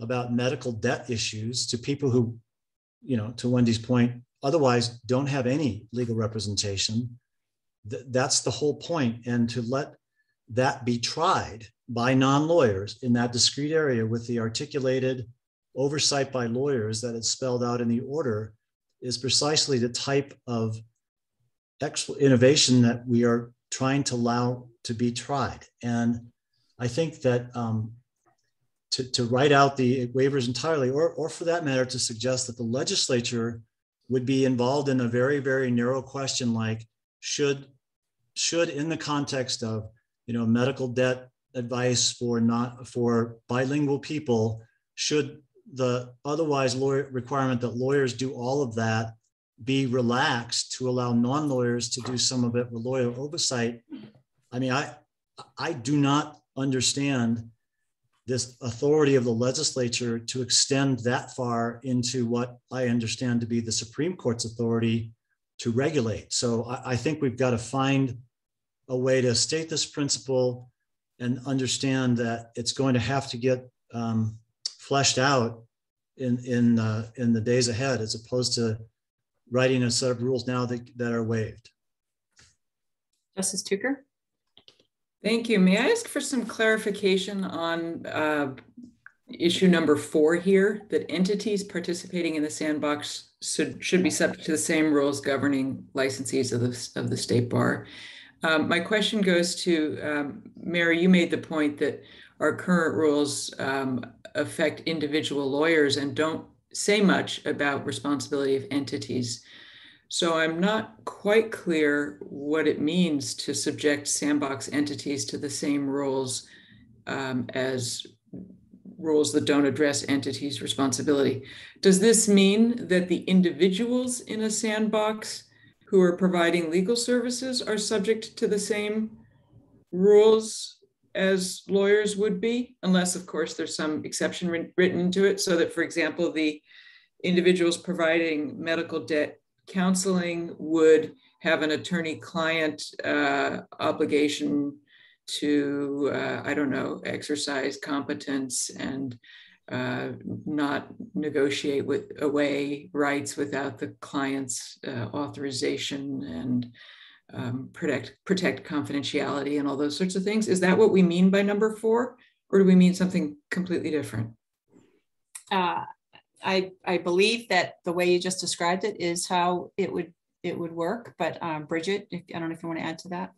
about medical debt issues to people who, you know, to Wendy's point, otherwise don't have any legal representation. Th- that's the whole point. And to let that be tried by non lawyers in that discrete area with the articulated oversight by lawyers that is spelled out in the order is precisely the type of innovation that we are trying to allow to be tried. And I think that um, to, to write out the waivers entirely, or, or for that matter, to suggest that the legislature would be involved in a very, very narrow question like should, should in the context of you know medical debt advice for not for bilingual people should the otherwise lawyer requirement that lawyers do all of that be relaxed to allow non-lawyers to do some of it with lawyer oversight. I mean, I I do not understand this authority of the legislature to extend that far into what I understand to be the Supreme Court's authority to regulate. So I, I think we've got to find a way to state this principle and understand that it's going to have to get um, fleshed out in in uh, in the days ahead, as opposed to writing a set of rules now that, that are waived. Justice Tucker. Thank you. May I ask for some clarification on uh, issue number four here, that entities participating in the sandbox should, should be subject to the same rules governing licensees of the, of the state bar. Um, my question goes to um, Mary, you made the point that our current rules um, affect individual lawyers and don't say much about responsibility of entities. So I'm not quite clear what it means to subject sandbox entities to the same rules um, as rules that don't address entities' responsibility. Does this mean that the individuals in a sandbox who are providing legal services are subject to the same rules as lawyers would be, unless, of course, there's some exception written into it. So that, for example, the individuals providing medical debt counseling would have an attorney-client uh, obligation to, uh, I don't know, exercise competence and uh, not negotiate with away rights without the client's uh, authorization and um, protect protect confidentiality and all those sorts of things. Is that what we mean by number four, or do we mean something completely different? Uh, I I believe that the way you just described it is how it would it would work. But um, Bridget, I don't know if you want to add to that.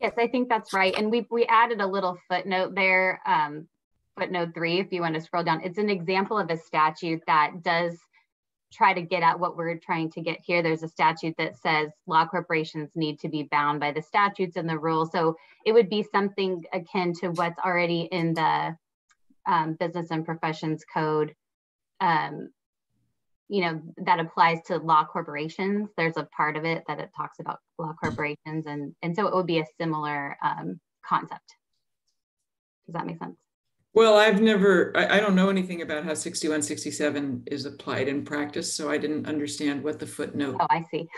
Yes, I think that's right. And we we added a little footnote there, um, footnote three, if you want to scroll down. It's an example of a statute that does try to get at what we're trying to get here. There's a statute that says law corporations need to be bound by the statutes and the rules. So it would be something akin to what's already in the um, Business and Professions Code um, you know, that applies to law corporations. There's a part of it that it talks about law corporations. And, and so it would be a similar um, concept. Does that make sense? Well, I've never, I, I, don't know anything about how 6167 is applied in practice, so I didn't understand what the footnote. Oh, I see.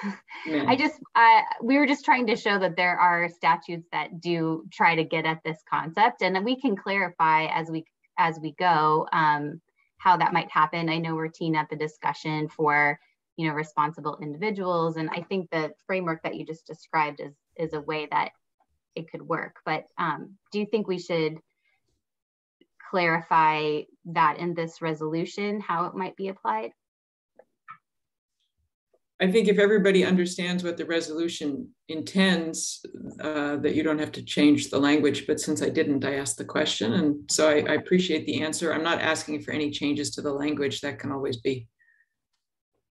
I just, uh, we were just trying to show that there are statutes that do try to get at this concept, and we can clarify as we as we go. Um, how that might happen. I know we're teeing up a discussion for you know responsible individuals, and I think the framework that you just described is is a way that it could work. But um, do you think we should clarify that in this resolution how it might be applied? I think if everybody understands what the resolution intends, uh, that you don't have to change the language. But since I didn't, I asked the question. And so I, I, appreciate the answer. I'm not asking for any changes to the language. That can always be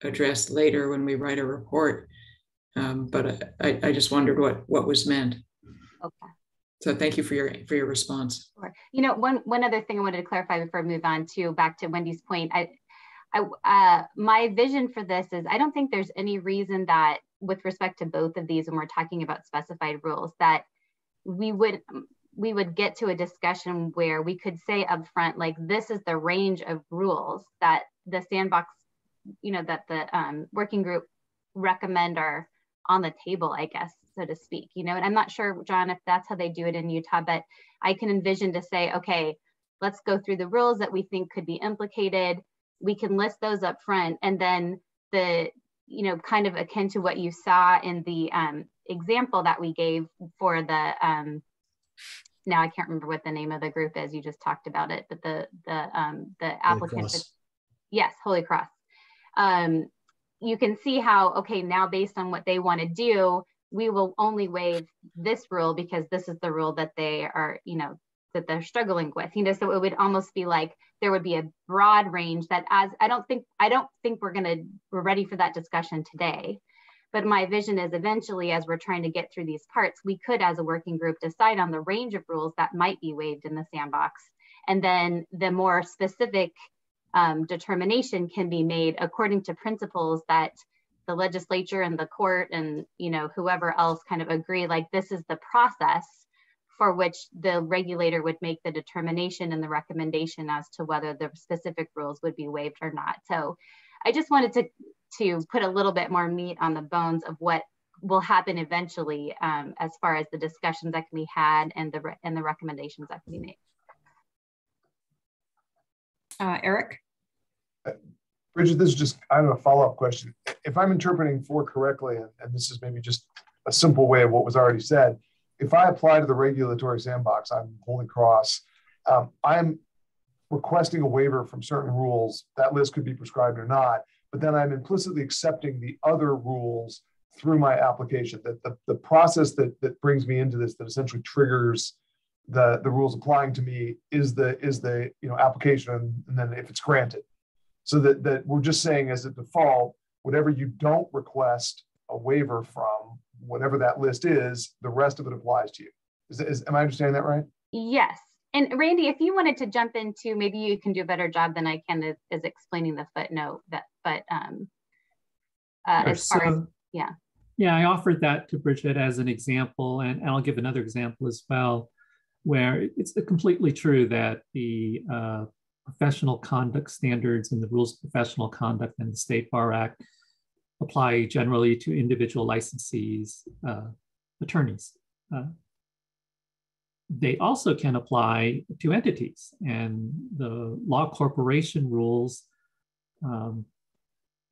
addressed later when we write a report. Um, but I, I, just wondered what, what was meant. Okay. So thank you for your for your response. Sure. You know, one one other thing I wanted to clarify before I move on to back to Wendy's point. I I, uh, my vision for this is I don't think there's any reason that with respect to both of these when we're talking about specified rules that we would we would get to a discussion where we could say upfront like this is the range of rules that the sandbox you know that the um, working group recommend are on the table i guess so to speak you know? And i'm not sure john if that's how they do it in utah but i can envision to say okay let's go through the rules that we think could be implicated we can list those up front and then the you know kind of akin to what you saw in the um, example that we gave for the um, now I can't remember what the name of the group is. You just talked about it, but the the um, the applicant, yes, Holy Cross. Um, you can see how okay now based on what they want to do, we will only waive this rule because this is the rule that they are you know that they're struggling with you know so it would almost be like there would be a broad range that as i don't think i don't think we're going to we're ready for that discussion today. But my vision is eventually as we're trying to get through these parts we could as a working group decide on the range of rules that might be waived in the sandbox. And then the more specific um, determination can be made according to principles that the legislature and the court and you know whoever else kind of agree like this is the process for which the regulator would make the determination and the recommendation as to whether the specific rules would be waived or not. So I just wanted to, to put a little bit more meat on the bones of what will happen eventually um, as far as the discussions that can be had and the, and the recommendations that can be made. Uh, Eric? Bridget, this is just, I don't follow-up question. If I'm interpreting four correctly, and, and this is maybe just a simple way of what was already said, if I apply to the regulatory sandbox, I'm Holy Cross, um, I'm requesting a waiver from certain rules. That list could be prescribed or not, but then I'm implicitly accepting the other rules through my application. That the, the process that, that brings me into this, that essentially triggers the, the rules applying to me is the is the you know application and, then if it's granted. So that, that we're just saying as a default, whatever you don't request a waiver from whatever that list is, the rest of it applies to you. Is, is am I understanding that right? Yes. And Randy, if you wanted to jump into, maybe you can do a better job than I can is, is explaining the footnote. That, but um, uh, sure. as far so, as yeah. Yeah, I offered that to Bridget as an example, and, and I'll give another example as well, where it's completely true that the uh, professional conduct standards and the rules of professional conduct and the State Bar Act apply generally to individual licensees, uh, attorneys. Uh, they also can apply to entities, and the law corporation rules um,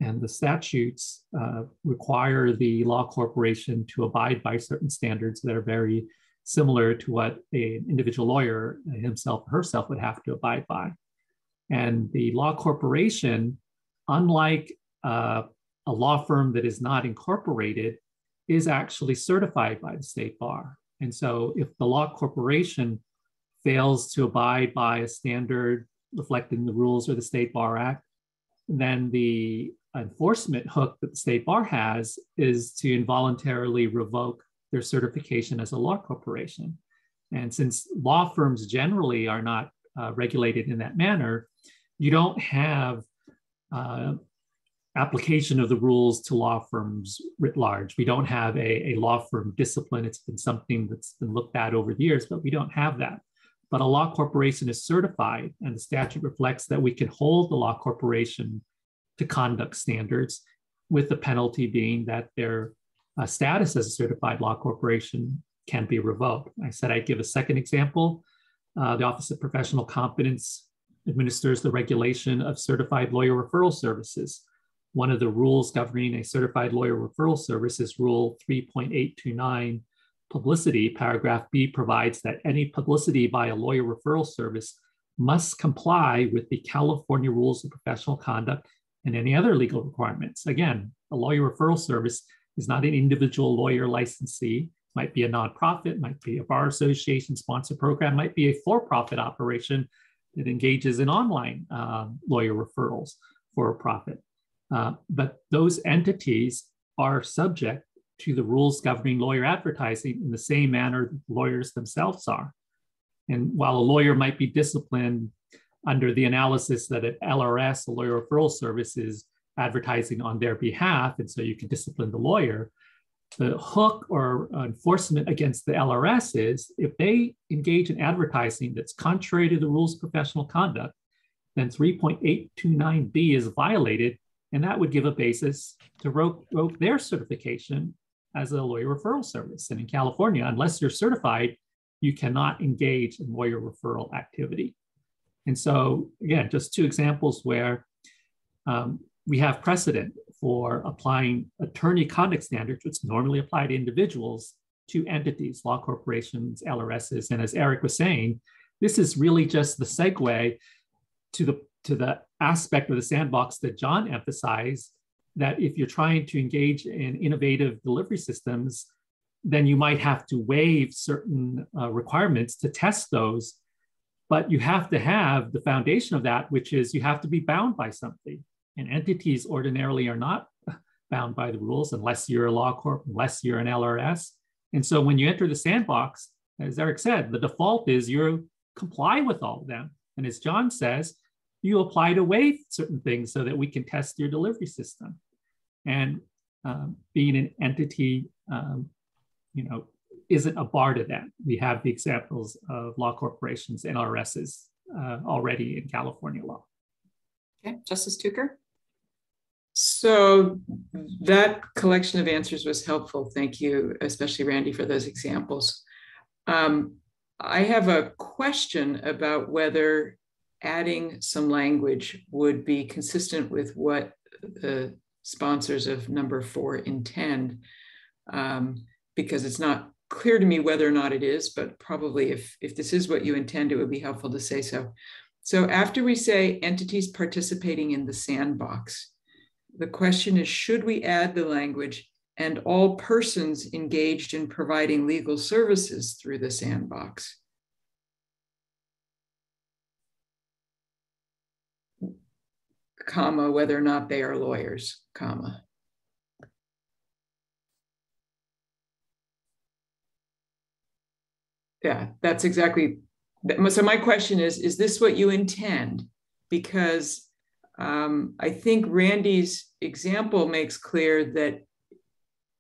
and the statutes uh, require the law corporation to abide by certain standards that are very similar to what an individual lawyer himself or herself would have to abide by. And the law corporation, unlike uh, a law firm that is not incorporated, is actually certified by the state bar. And so if the law corporation fails to abide by a standard reflecting the rules of the State Bar Act, then the enforcement hook that the state bar has is to involuntarily revoke their certification as a law corporation. And since law firms generally are not uh, regulated in that manner, you don't have uh, application of the rules to law firms writ large. We don't have a, a law firm discipline. It's been something that's been looked at over the years, but we don't have that. But a law corporation is certified, and the statute reflects that we can hold the law corporation to conduct standards, with the penalty being that their uh, status as a certified law corporation can be revoked. I said I'd give a second example. Uh, the Office of Professional Competence administers the regulation of certified lawyer referral services. One of the rules governing a certified lawyer referral service is Rule 3.829 publicity. Paragraph B provides that any publicity by a lawyer referral service must comply with the California rules of professional conduct and any other legal requirements. Again, a lawyer referral service is not an individual lawyer licensee, might be a nonprofit, might be a bar association sponsored program, might be a for-profit operation that engages in online uh, lawyer referrals for a profit. Uh, but those entities are subject to the rules governing lawyer advertising in the same manner that lawyers themselves are. And while a lawyer might be disciplined under the analysis that an LRS, a lawyer referral service, is advertising on their behalf, and so you can discipline the lawyer. The hook or enforcement against the LRS is if they engage in advertising that's contrary to the rules of professional conduct, then 3.829B is violated, and that would give a basis to revoke their certification as a lawyer referral service. And in California, unless you're certified, you cannot engage in lawyer referral activity. And so, again, just two examples where um, we have precedent for applying attorney conduct standards, which normally apply to individuals, to entities, law corporations, LRSs. And as Eric was saying, this is really just the segue to the to the aspect of the sandbox that John emphasized that if you're trying to engage in innovative delivery systems, then you might have to waive certain uh, requirements to test those but you have to have the foundation of that, which is you have to be bound by something. And entities ordinarily are not bound by the rules unless you're a law corp, unless you're an LRS. And so when you enter the sandbox, as Eric said, the default is you comply with all of them. And as John says, you apply to waive certain things so that we can test your delivery system. And um, being an entity, um, you know, isn't a bar to that. We have the examples of law corporations and RSs uh, already in California law. Okay, Justice Tucker. So that collection of answers was helpful. Thank you, especially Randy, for those examples. Um, I have a question about whether adding some language would be consistent with what the sponsors of number four intend, um, because it's not clear to me whether or not it is, but probably if, if this is what you intend, it would be helpful to say so. So after we say entities participating in the sandbox, the question is, should we add the language and all persons engaged in providing legal services through the sandbox? Comma, whether or not they are lawyers, comma. yeah, that's exactly. So my question is: Is this what you intend? Because um, I think Randy's example makes clear that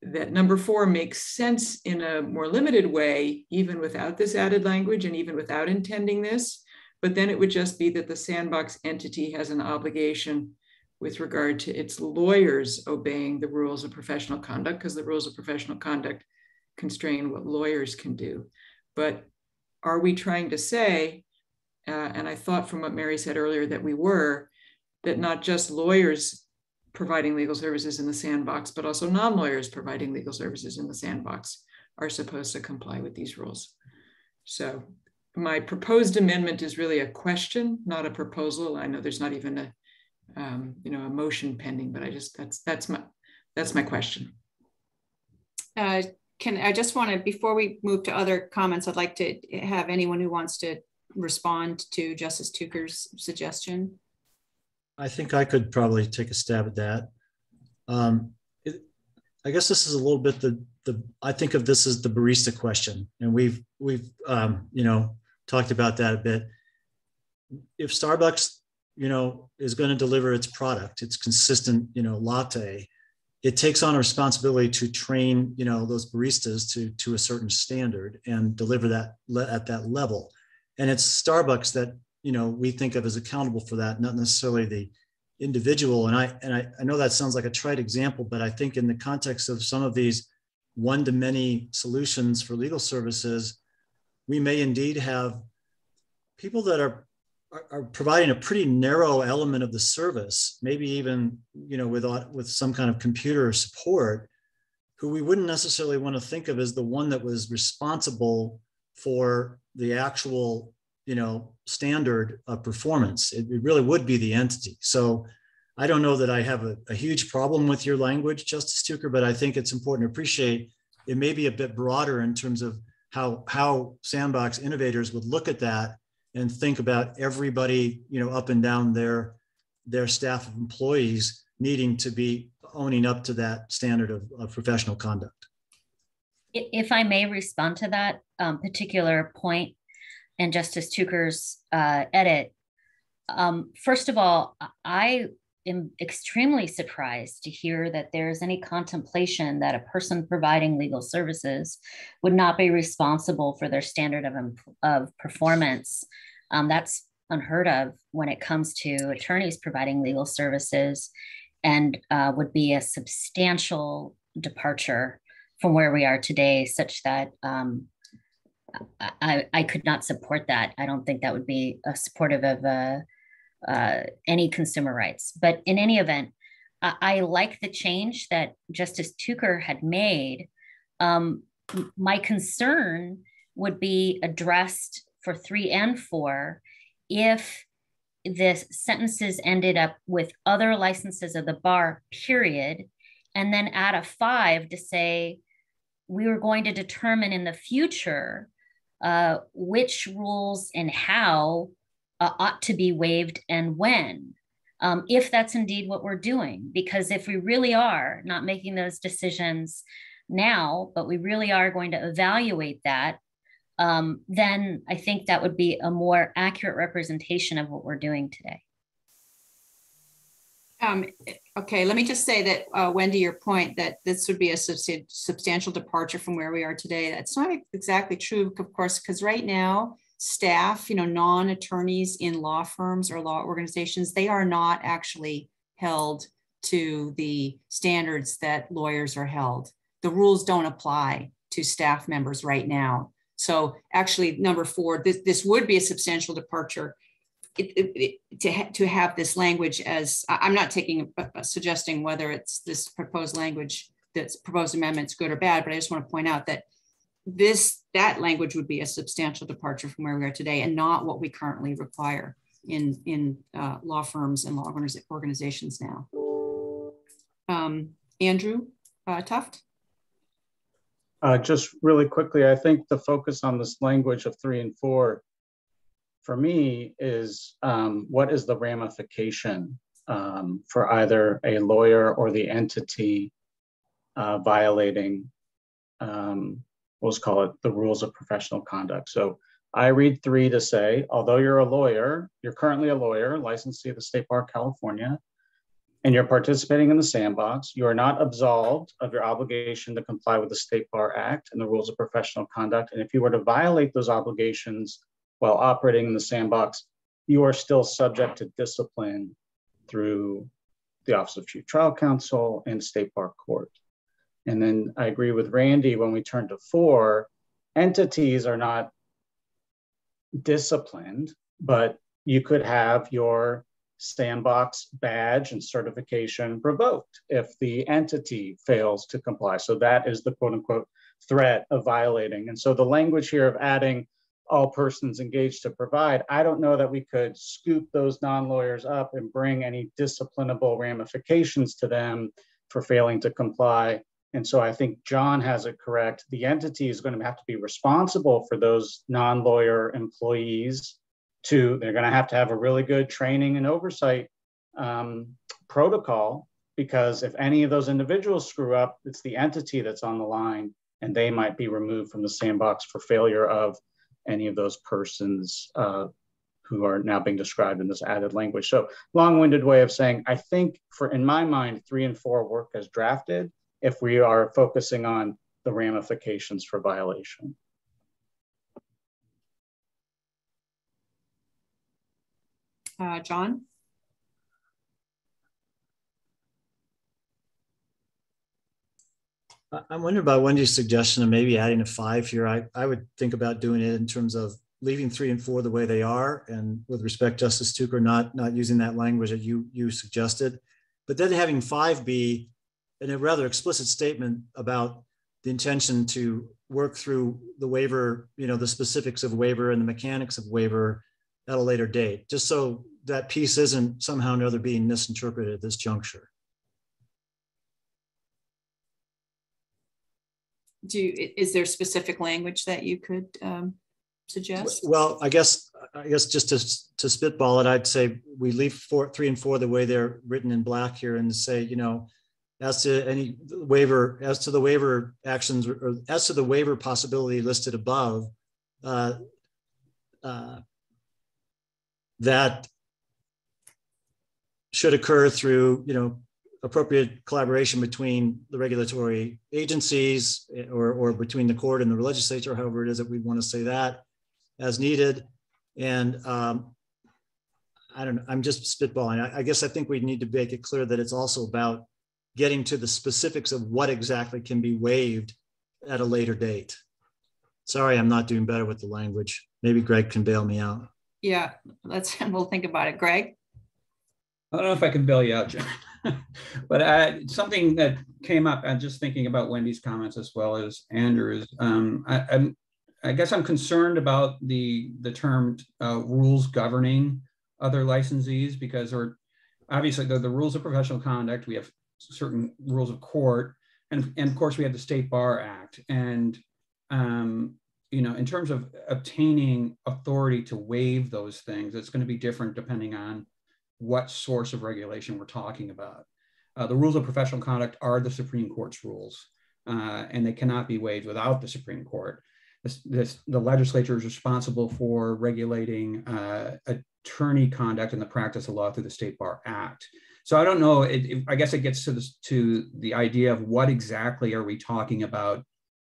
that number four makes sense in a more limited way, even without this added language and even without intending this. But then it would just be that the sandbox entity has an obligation with regard to its lawyers obeying the rules of professional conduct, because the rules of professional conduct constrain what lawyers can do. But are we trying to say, uh, and I thought from what Mary said earlier that we were, that not just lawyers providing legal services in the sandbox, but also non lawyers providing legal services in the sandbox are supposed to comply with these rules. So my proposed amendment is really a question, not a proposal. I know there's not even a, um, you know, a motion pending, but I just that's that's my that's my question. Uh, can I just want to before we move to other comments, I'd like to have anyone who wants to respond to Justice Tucker's suggestion. I think I could probably take a stab at that. Um, it, I guess this is a little bit the the I think of this as the barista question, and we've we've um, you know talked about that a bit. If Starbucks you know is going to deliver its product, its consistent you know latte, it takes on a responsibility to train you know those baristas to to a certain standard and deliver that at that level, and it's Starbucks that you know we think of as accountable for that, not necessarily the individual. And I and I, I know that sounds like a trite example, but I think in the context of some of these one to many solutions for legal services, we may indeed have people that are, are, are providing a pretty narrow element of the service, maybe even you know with uh, with some kind of computer support, who we wouldn't necessarily want to think of as the one that was responsible for the actual you know standard of performance. It, it, really would be the entity. So i don't know that i have a, a, huge problem with your language justice Tucker, but i think it's important to appreciate it may be a bit broader in terms of how how sandbox innovators would look at that and think about everybody you know up and down their their staff of employees needing to be owning up to that standard of, of professional conduct if i may respond to that um, particular point and Justice tucker's uh, edit. Um, first of all, I am extremely surprised to hear that there's any contemplation that a person providing legal services would not be responsible for their standard of, of performance. Um, that's unheard of when it comes to attorneys providing legal services and uh, would be a substantial departure from where we are today, such that um, I, I could not support that. I don't think that would be a supportive of uh, uh, any consumer rights. But in any event, I, I like the change that Justice Tucker had made. Um, my concern would be addressed for three and four if the sentences ended up with other licenses of the bar, period, and then add a five to say we were going to determine in the future uh, which rules and how uh, ought to be waived and when, um, if that's indeed what we're doing. Because if we really are not making those decisions now, but we really are going to evaluate that, um, then I think that would be a more accurate representation of what we're doing today. Um, okay, let me just say that, uh, Wendy, your point that this would be a substantial departure from where we are today. That's not exactly true, of course, because right now, staff, you know, non-attorneys in law firms or law organizations, they are not actually held to the standards that lawyers are held. The rules don't apply to staff members right now. So actually, number four, this, this would be a substantial departure it, it, it, to, ha to have this language as I'm not taking uh, uh, suggesting whether it's this proposed language that's proposed amendments good or bad, but I just want to point out that this that language would be a substantial departure from where we are today and not what we currently require in in uh, law firms and law organizations now. Um, Andrew uh, Tuft. Uh, just really quickly, I think the focus on this language of three and four for me is um, what is the ramification um, for either a lawyer or the entity uh, violating, um, let's call it the rules of professional conduct. So I read three to say, although you're a lawyer, you're currently a lawyer, licensee of the State Bar of California, and you're participating in the sandbox, you are not absolved of your obligation to comply with the State Bar Act and the rules of professional conduct. And if you were to violate those obligations, while operating in the sandbox, you are still subject to discipline through the Office of Chief Trial Counsel, and State Bar Court. And then I agree with Randy when we turn to four, entities are not disciplined, but you could have your sandbox badge and certification revoked if the entity fails to comply. So that is the quote unquote threat of violating. And so the language here of adding all persons engaged to provide, I don't know that we could scoop those non lawyers up and bring any disciplinable ramifications to them for failing to comply. And so I think John has it correct. The entity is going to have to be responsible for those non lawyer employees. To they're going to have to have a really good training and oversight um, protocol because if any of those individuals screw up, it's the entity that's on the line and they might be removed from the sandbox for failure of any of those persons uh, who are now being described in this added language. So long-winded way of saying, I think for in my mind, three and four work as drafted if we are focusing on the ramifications for violation. Uh, John? I'm wondering about Wendy's suggestion of maybe adding a five here. I, I would think about doing it in terms of leaving three and four the way they are. And with respect, Justice Tucker, not, not using that language that you, you suggested, but then having five be in a rather explicit statement about the intention to work through the waiver, you know, the specifics of waiver and the mechanics of waiver at a later date, just so that piece isn't somehow or another being misinterpreted at this juncture. do you, is there specific language that you could um, suggest? Well, I guess I guess just to to spitball it, I'd say we leave four, three, and four the way they're written in black here, and say you know, as to any waiver, as to the waiver actions, or as to the waiver possibility listed above, uh, uh, that should occur through you know appropriate collaboration between the regulatory agencies eh, or, or between the court and the legislature, however it is that we want to say that as needed. And um, I don't know, I'm just spitballing. I, I guess I think we need to make it clear that it's also about getting to the specifics of what exactly can be waived at a later date. Sorry, I'm not doing better with the language. Maybe Greg can bail me out. Yeah, let's, we'll think about it. Greg? I don't know if I can bail you out, Jim. but uh, something that came up, I'm just thinking about Wendy's comments as well as Andrew's. Um, I, I'm, I guess I'm concerned about the the term uh, rules governing other licensees because, or obviously, the, the rules of professional conduct. We have certain rules of court, and and of course, we have the State Bar Act. And um, you know, in terms of obtaining authority to waive those things, it's going to be different depending on what source of regulation we're talking about. Uh, the rules of professional conduct are the Supreme Court's rules, uh, and they cannot be waived without the Supreme Court. This, this, the legislature is responsible for regulating uh, attorney conduct and the practice of law through the State Bar Act. So I don't know. It, it, I guess it gets to to the idea of what exactly are we talking about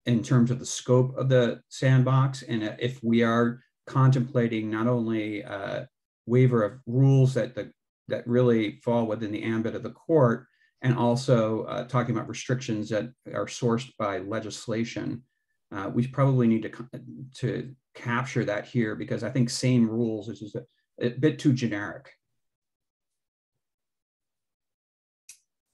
in terms of the scope of the sandbox, and if we are contemplating not only uh, waiver of rules that the, that really fall within the ambit of the court, and also uh, talking about restrictions that are sourced by legislation. Uh, we probably need to to capture that here because I think same rules is just a, a bit too generic.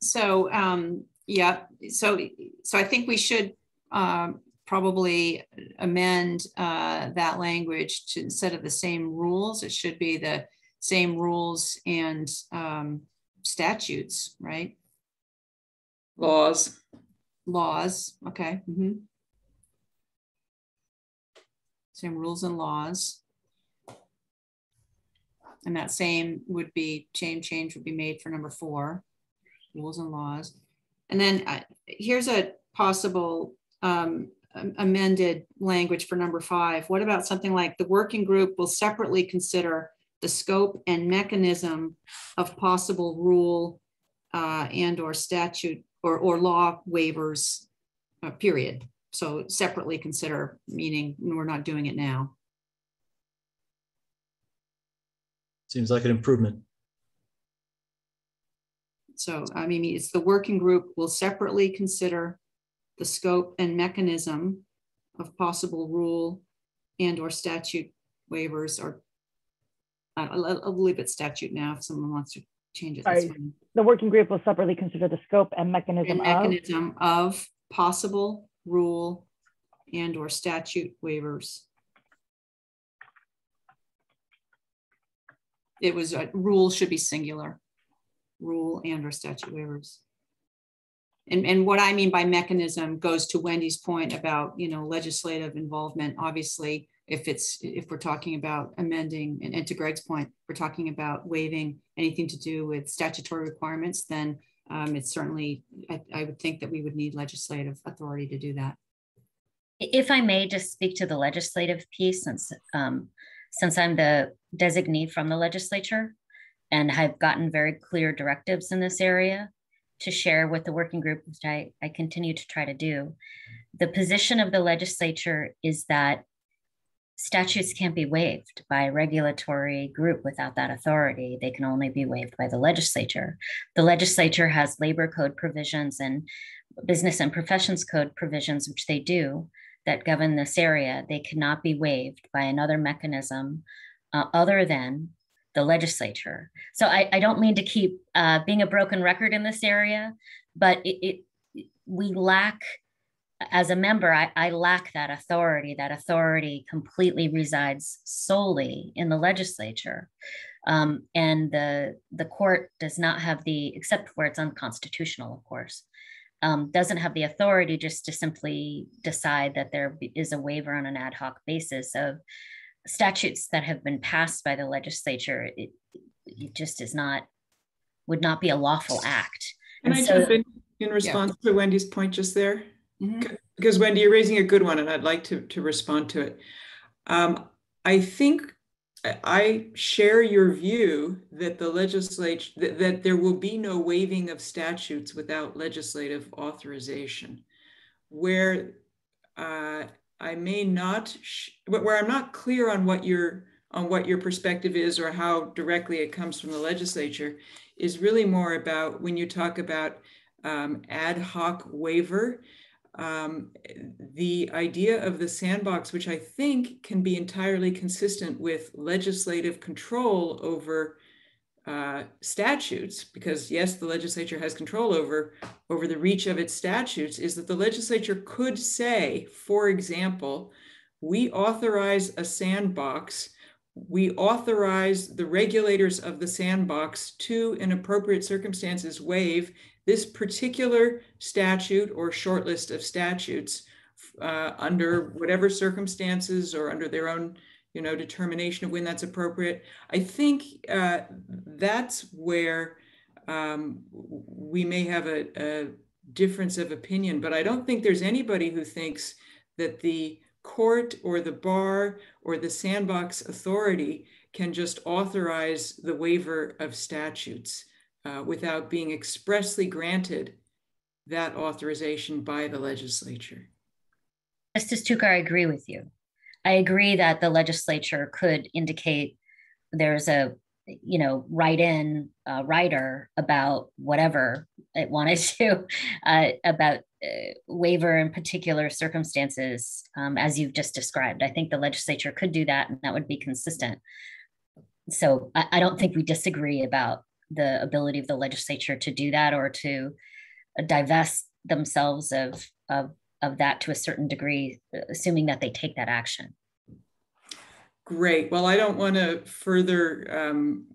So um, yeah, so so I think we should um, probably amend uh, that language to instead of the same rules, it should be the same rules and um, statutes, right? Laws. Laws, okay. Mm -hmm. Same rules and laws. And that same would be, same change would be made for number four, rules and laws. And then uh, here's a possible um, amended language for number five. What about something like the working group will separately consider the scope and mechanism of possible rule uh, and or statute or, or law waivers, uh, period. So separately consider, meaning we're not doing it now. Seems like an improvement. So, I mean, it's the working group will separately consider the scope and mechanism of possible rule and or statute waivers or I'll, I'll leave it statute now if someone wants to change it. Sorry, the working group will separately consider the scope and mechanism, and mechanism of, of possible rule and or statute waivers. It was a rule should be singular, rule and or statute waivers. And, and what I mean by mechanism goes to Wendy's point about, you know, legislative involvement. Obviously, if it's if we're talking about amending and, and to Greg's point, we're talking about waiving anything to do with statutory requirements, then um, it's certainly I, I would think that we would need legislative authority to do that. If I may just speak to the legislative piece, since um, since I'm the designee from the legislature and I've gotten very clear directives in this area to share with the working group, which I, I continue to try to do. The position of the legislature is that statutes can't be waived by a regulatory group without that authority. They can only be waived by the legislature. The legislature has labor code provisions and business and professions code provisions, which they do, that govern this area. They cannot be waived by another mechanism uh, other than the legislature. So I, I don't mean to keep uh, being a broken record in this area, but it, it we lack as a member, I, I, lack that authority. That authority completely resides solely in the legislature. Um, and the, the court does not have the, except where it's unconstitutional, of course, um, doesn't have the authority just to simply decide that there is a waiver on an ad hoc basis of statutes that have been passed by the legislature. It, it just is not, would not be a lawful act. Can and I so, jump in, in response yeah. to Wendy's point just there? Mm-hmm. Because Wendy, you're raising a good one, and I'd like to, to respond to it. Um, I think I share your view that the legislature that, that, there will be no waiving of statutes without legislative authorization. Where uh, I may not, where I'm not clear on what your on what your perspective is or how directly it comes from the legislature, is really more about when you talk about um, ad hoc waiver um, the idea of the sandbox, which I think can be entirely consistent with legislative control over uh, statutes, because yes, the legislature has control over over the reach of its statutes, is that the legislature could say, for example, we authorize a sandbox. We authorize the regulators of the sandbox to, in appropriate circumstances, waive this particular statute or short list of statutes uh, under whatever circumstances or under their own you know determination of when that's appropriate i think uh, that's where um, we may have a, a difference of opinion but i don't think there's anybody who thinks that the court or the bar or the sandbox authority can just authorize the waiver of statutes uh, without being expressly granted that authorization by the legislature. Justice Tucker, I agree with you. I agree that the legislature could indicate there's a you know write in uh, writer about whatever it wanted to uh, about uh, waiver in particular circumstances um, as you've just described. I think the legislature could do that and that would be consistent. So I, I don't think we disagree about the ability of the legislature to do that or to divest themselves of, of, of that to a certain degree, assuming that they take that action. Great. Well, I don't want to further um,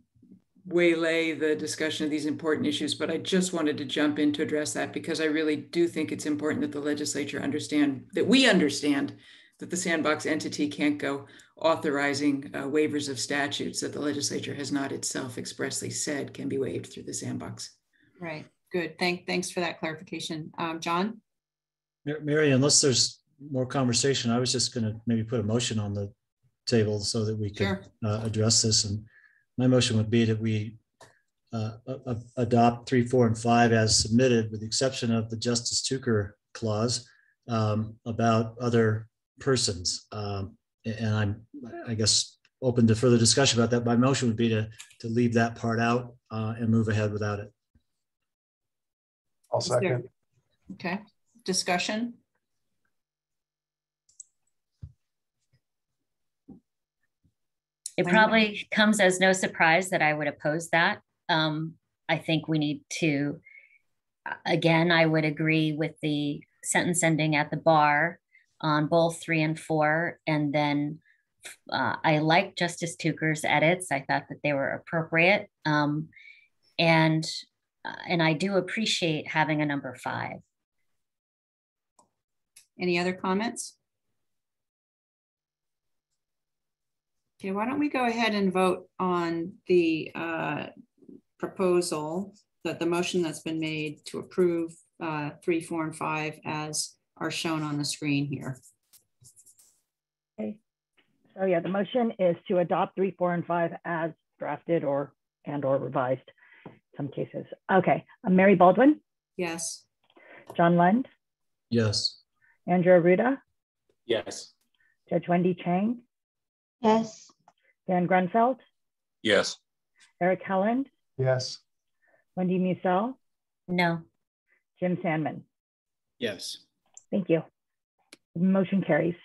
waylay the discussion of these important issues, but I just wanted to jump in to address that because I really do think it's important that the legislature understand that we understand that the sandbox entity can't go authorizing uh, waivers of statutes that the legislature has not itself expressly said can be waived through the sandbox. Right. Good. Thank, thanks for that clarification. Um, John? Mary, unless there's more conversation, I was just going to maybe put a motion on the table so that we could sure. uh, address this. And my motion would be that we uh, adopt three, four, and five as submitted, with the exception of the Justice Tucker clause um, about other persons. Um, and I'm, I guess, open to further discussion about that. My motion would be to, to leave that part out uh, and move ahead without it. I'll second. Okay, discussion? It probably comes as no surprise that I would oppose that. Um, I think we need to, again, I would agree with the sentence ending at the bar on both three and four. And then uh, I like Justice Tucker's edits. I thought that they were appropriate. Um, and uh, and I do appreciate having a number five. Any other comments? Okay, why don't we go ahead and vote on the uh, proposal, that the motion that's been made to approve uh, three, four, and five as are shown on the screen here. Okay. So yeah, the motion is to adopt three, four, and five as drafted or and or revised in some cases. Okay, uh, Mary Baldwin, Yes. John Lund, Yes. Andrew Arruda, Yes. Judge Wendy Chang, Yes. Dan Grunfeld, Yes. Eric Helland, Yes. Wendy Musell, No. Jim Sandman. Yes. Thank you. Motion carries.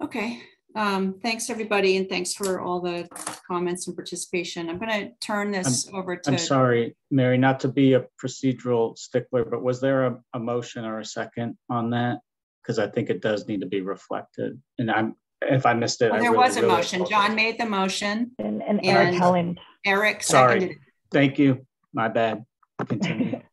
Okay, um, thanks everybody and thanks for all the comments and participation. I'm gonna turn this over to. I'm sorry, Mary, not to be a procedural stickler, but was there a, a motion or a second on that? Because I think it does need to be reflected. And I'm, if I missed it. Well, I There really, was a really motion. apologize. John made the motion. And, and Eric And- Helland. Eric seconded. Sorry, thank you. My bad. Continue.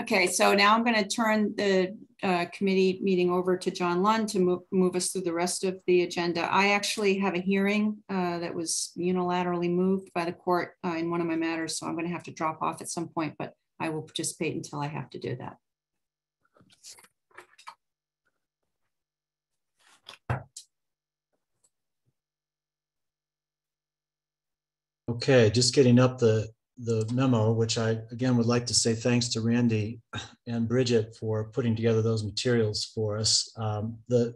Okay, so now I'm going to turn the uh, committee meeting over to John Lund to move, move us through the rest of the agenda. I actually have a hearing uh, that was unilaterally moved by the court uh, in one of my matters, so I'm going to have to drop off at some point, but I will participate until I have to do that. Okay, just getting up the, the memo, which I, again, would like to say thanks to Randy and Bridget for putting together those materials for us. Um, The,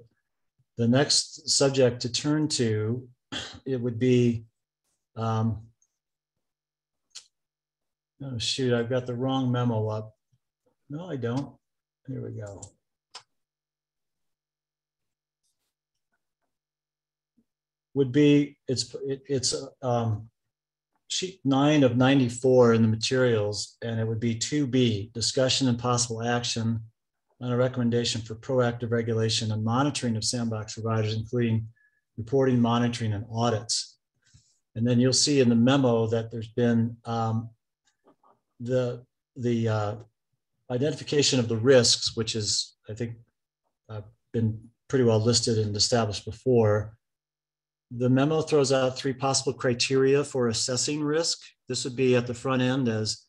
the next subject to turn to, it would be, um, oh shoot, I've got the wrong memo up. No, I don't. Here we go. Would be, it's, it- it's, um, sheet nine of 94 in the materials, and it would be 2B, discussion and possible action on a recommendation for proactive regulation and monitoring of sandbox providers, including reporting, monitoring, and audits. And then you'll see in the memo that there's been um, the, the uh, identification of the risks, which is, I think, uh, been pretty well listed and established before. The memo throws out three possible criteria for assessing risk. This would be at the front end as,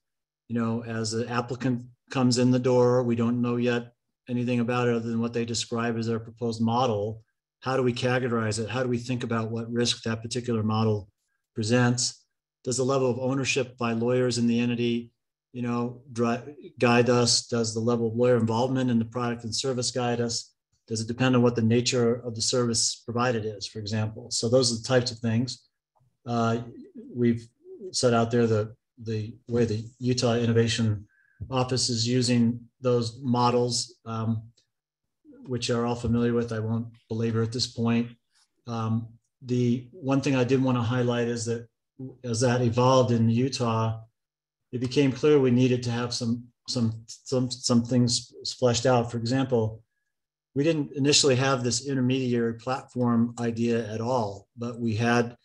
you know, as the applicant comes in the door, we don't know yet anything about it other than what they describe as their proposed model. How do we categorize it? How do we think about what risk that particular model presents? Does the level of ownership by lawyers in the entity, you know, drive, guide us? Does the level of lawyer involvement in the product and service guide us? Does it depend on what the nature of the service provided is, for example? So those are the types of things. Uh, we've set out there the, the way the Utah Innovation Office is using those models, um, which are all familiar with. I won't belabor at this point. Um, the one thing I did want to highlight is that as that evolved in Utah, it became clear we needed to have some some some some things fleshed out. For example, we didn't initially have this intermediary platform idea at all, but we had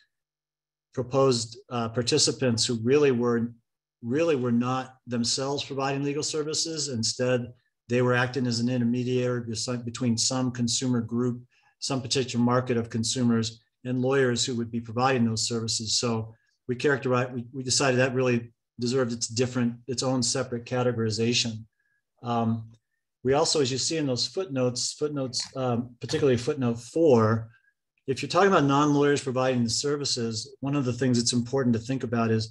proposed uh, participants who really were really were not themselves providing legal services. Instead, they were acting as an intermediary between some consumer group, some particular market of consumers, and lawyers who would be providing those services. So we characterized, we, we decided that really deserved its different, its own separate categorization. Um, we also, as you see in those footnotes, footnotes, um, particularly footnote four, if you're talking about non-lawyers providing the services, one of the things that's important to think about is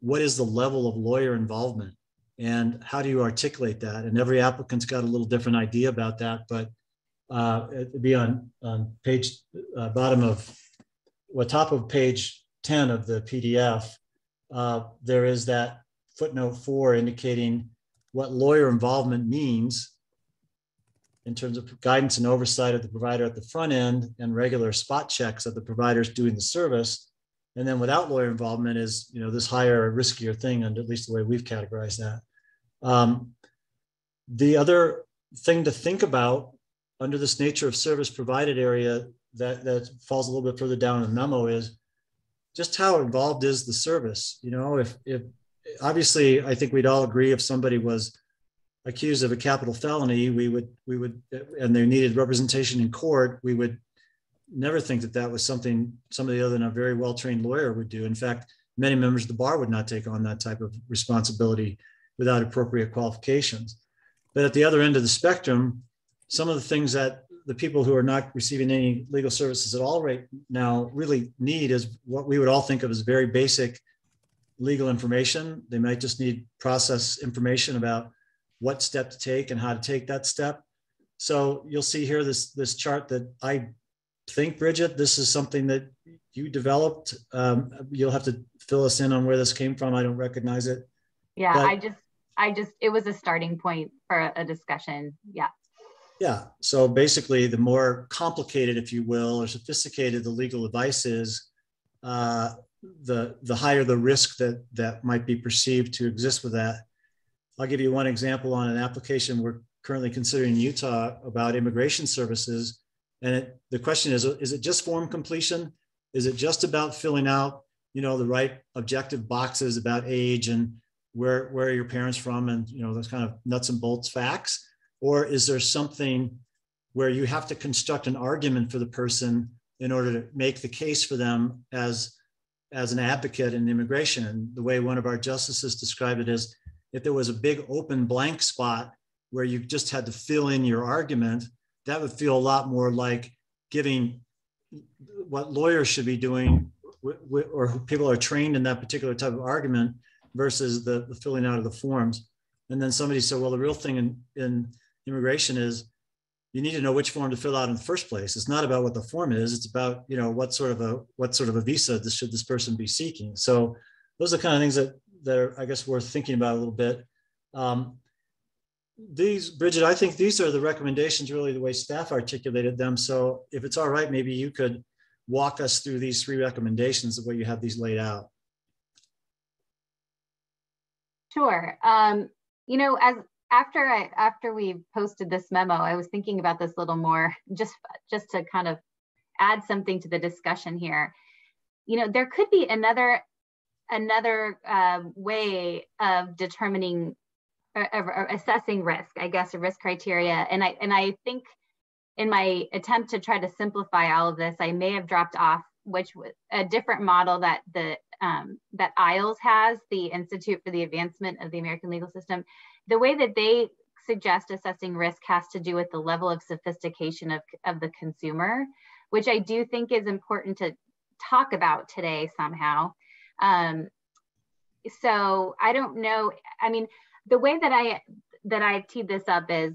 what is the level of lawyer involvement and how do you articulate that? And every applicant's got a little different idea about that, but uh, it'd be on, on page, uh, bottom of, well, top of page 10 of the PDF, uh, there is that footnote four indicating what lawyer involvement means in terms of guidance and oversight of the provider at the front end and regular spot checks of the providers doing the service. And then without lawyer involvement is, you know, this higher, riskier thing, and at least the way we've categorized that. Um, the other thing to think about under this nature of service provided area that, that falls a little bit further down in the memo is just how involved is the service? You know, if, if obviously I think we'd all agree if somebody was accused of a capital felony, we would we would and they needed representation in court, we would never think that that was something somebody other than a very well trained lawyer would do. In fact, many members of the bar would not take on that type of responsibility without appropriate qualifications. But at the other end of the spectrum, some of the things that the people who are not receiving any legal services at all right now really need is what we would all think of as very basic legal information. They might just need process information about what step to take and how to take that step. So you'll see here this this chart that I think, Bridget, this is something that you developed. Um, you'll have to fill us in on where this came from. I don't recognize it. Yeah, but, I just, I just, it was a starting point for a discussion. Yeah. Yeah. So basically, the more complicated, if you will, or sophisticated the legal advice is, uh, the the higher the risk that that might be perceived to exist with that. I'll give you one example on an application we're currently considering in Utah about immigration services. And it, the question is, is it just form completion? Is it just about filling out, you know, the right objective boxes about age and where, where are your parents from and, you know, those kind of nuts and bolts facts? Or is there something where you have to construct an argument for the person in order to make the case for them as, as an advocate in immigration? And the way one of our justices described it is, if there was a big open blank spot where you just had to fill in your argument, that would feel a lot more like giving what lawyers should be doing or people are trained in that particular type of argument versus the, the filling out of the forms. And then somebody said, well, the real thing in, in immigration is you need to know which form to fill out in the first place. It's not about what the form is. It's about, you know, what sort of a, what sort of a visa this, should this person be seeking. So those are the kind of things that that are, I guess, worth thinking about a little bit. Um, these, Bridget, I think these are the recommendations, really the way staff articulated them. So if it's all right, maybe you could walk us through these three recommendations the way you have these laid out. Sure. Um, you know, as after I after we posted this memo, I was thinking about this a little more, just just to kind of add something to the discussion here. You know, there could be another another uh, way of determining or, assessing risk, I guess, a risk criteria. And I and I think in my attempt to try to simplify all of this, I may have dropped off which a different model that the um, that IAALS has, the Institute for the Advancement of the American Legal System. The way that they suggest assessing risk has to do with the level of sophistication of, of the consumer, which I do think is important to talk about today somehow. Um, so I don't know. I mean, the way that I that I've teed this up is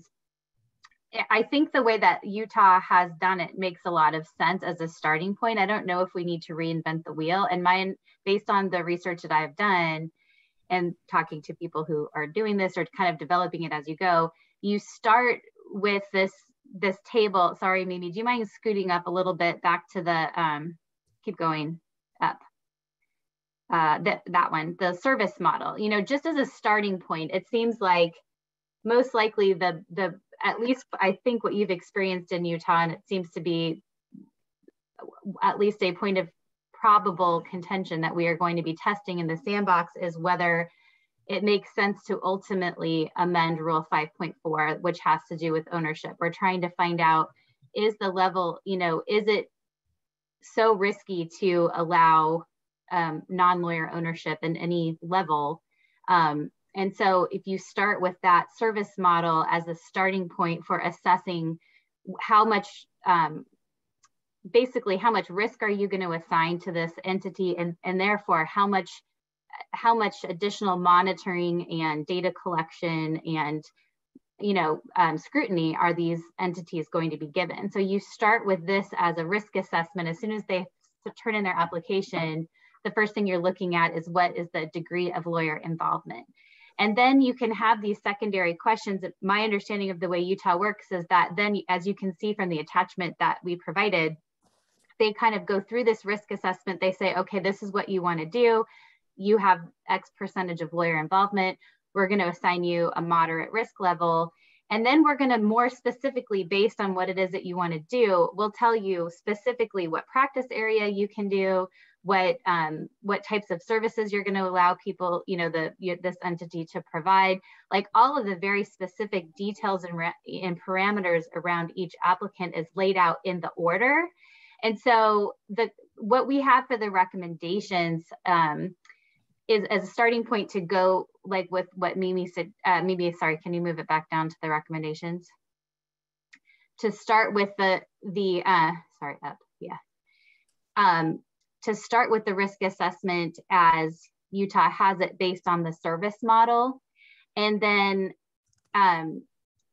I think the way that Utah has done it makes a lot of sense as a starting point. I don't know if we need to reinvent the wheel. And mine, based on the research that I've done and talking to people who are doing this or kind of developing it as you go, you start with this this table. Sorry, Mimi, do you mind scooting up a little bit back to the um, keep going up? uh, that, that one, the service model, you know, just as a starting point, it seems like most likely the, the at least I think what you've experienced in Utah, and it seems to be at least a point of probable contention that we are going to be testing in the sandbox is whether it makes sense to ultimately amend Rule 5.4, which has to do with ownership. We're trying to find out is the level, you know, is it so risky to allow um, non-lawyer ownership in any level. Um, and so if you start with that service model as a starting point for assessing how much, um, basically how much risk are you going to assign to this entity and, and therefore how much, how much additional monitoring and data collection and you know, um, scrutiny are these entities going to be given? So you start with this as a risk assessment as soon as they turn in their application the first thing you're looking at is what is the degree of lawyer involvement. And then you can have these secondary questions. My understanding of the way Utah works is that then, as you can see from the attachment that we provided, they kind of go through this risk assessment. They say, okay, this is what you want to do. You have X percentage of lawyer involvement. We're going to assign you a moderate risk level. And then we're going to more specifically, based on what it is that you want to do, we'll tell you specifically what practice area you can do, what um, what types of services you're going to allow people, you know, the you, this entity to provide, like all of the very specific details and, and parameters around each applicant is laid out in the order. And so the what we have for the recommendations um, is as a starting point to go like with what Mimi said, uh, Mimi, sorry, can you move it back down to the recommendations? To start with the, the uh, sorry, up, yeah. Um, to start with the risk assessment as Utah has it based on the service model. And then um,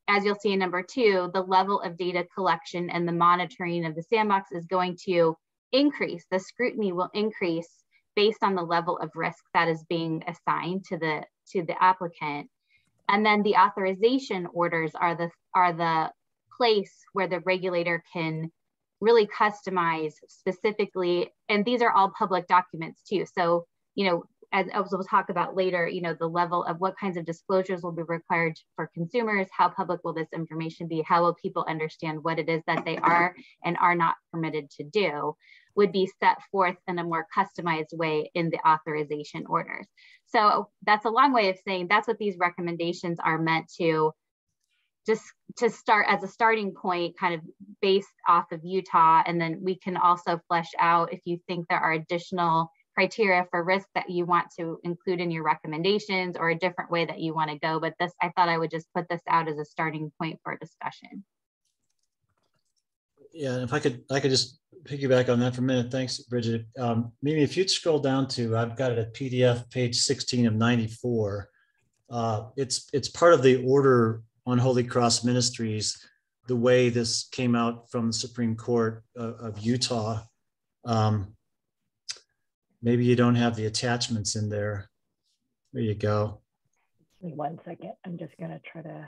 as you'll see in number two, the level of data collection and the monitoring of the sandbox is going to increase. The scrutiny will increase based on the level of risk that is being assigned to the to the applicant. And then the authorization orders are the are the place where the regulator can really customize specifically, and these are all public documents too. So, you know, as, as we'll talk about later, you know, the level of what kinds of disclosures will be required for consumers, how public will this information be, how will people understand what it is that they are and are not permitted to do would be set forth in a more customized way in the authorization orders. So that's a long way of saying that's what these recommendations are meant to just to start as a starting point, kind of based off of Utah. And then we can also flesh out if you think there are additional criteria for risk that you want to include in your recommendations or a different way that you want to go. But this, I thought I would just put this out as a starting point for discussion. Yeah, if I could, I could just piggyback on that for a minute. Thanks, Bridget. Um, Mimi, if you'd scroll down to, I've got it at PDF page 16 of 94. Uh, it's it's part of the order on Holy Cross Ministries, the way this came out from the Supreme Court of, of Utah. Um, maybe you don't have the attachments in there. There you go. One second. I'm just going to try to.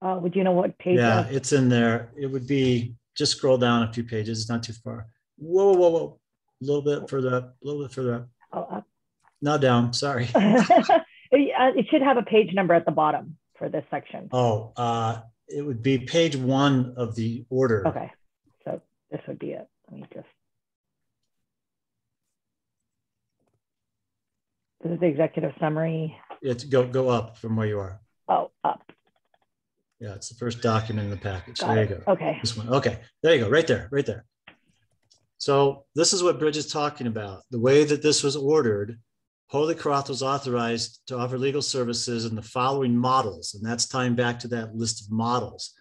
Uh, would you know what page? Yeah, it's in there. It would be just scroll down a few pages. It's not too far. Whoa, whoa, whoa. A little bit further up. A little bit further up. Oh, up. Not down. Sorry. it should have a page number at the bottom for this section. Oh, uh, it would be page one of the order. Okay. So this would be it. Let me just. This is the executive summary. It's go go up from where you are. Oh, up. Yeah, it's the first document in the package. Got there it. you go. Okay. This one. Okay. There you go. Right there. Right there. So this is what Bridge is talking about. The way that this was ordered, Holy Cross was authorized to offer legal services in the following models, and that's tying back to that list of models.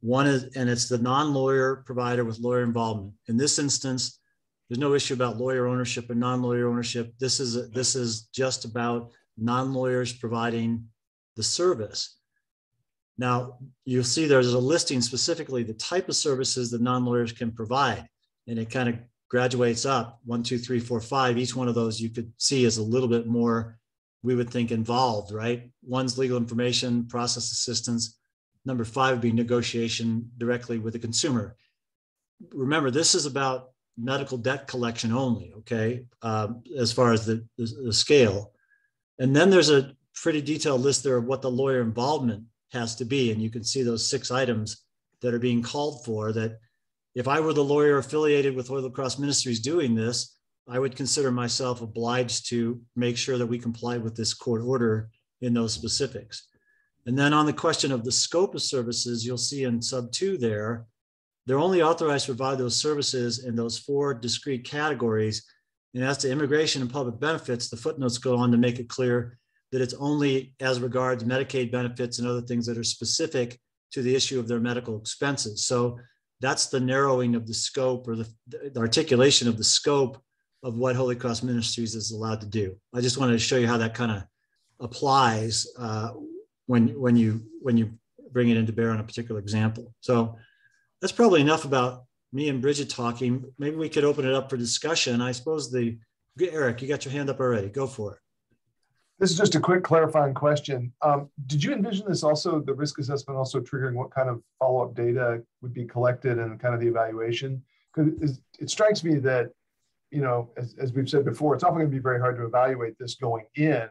One is, and it's the non-lawyer provider with lawyer involvement. In this instance, there's no issue about lawyer ownership and non-lawyer ownership. This is this is just about non-lawyers providing the service. Now, you'll see there's a listing specifically the type of services that non-lawyers can provide, and it kind of graduates up one, two, three, four, five. Each one of those you could see is a little bit more, we would think, involved, right? One's legal information, process assistance. Number five would be negotiation directly with the consumer. Remember, this is about medical debt collection only, okay, um, as far as the, the, the scale. And then there's a pretty detailed list there of what the lawyer involvement has to be. And you can see those six items that are being called for that if I were the lawyer affiliated with Holy Cross Ministries doing this, I would consider myself obliged to make sure that we comply with this court order in those specifics. And then on the question of the scope of services, you'll see in sub two there, they're only authorized to provide those services in those four discrete categories. And as to immigration and public benefits, the footnotes go on to make it clear that it's only as regards Medicaid benefits and other things that are specific to the issue of their medical expenses. So that's the narrowing of the scope or the, the, articulation of the scope of what Holy Cross Ministries is allowed to do. I just wanted to show you how that kind of applies uh, when when you when you bring it into bear on a particular example. So that's probably enough about me and Bridget talking. Maybe we could open it up for discussion. I suppose the Eric, you got your hand up already. Go for it. This is just a quick clarifying question. Um, did you envision this also, the risk assessment also triggering what kind of follow-up data would be collected and kind of the evaluation? Because it strikes me that, you know, as, as we've said before, it's often going to be very hard to evaluate this going in.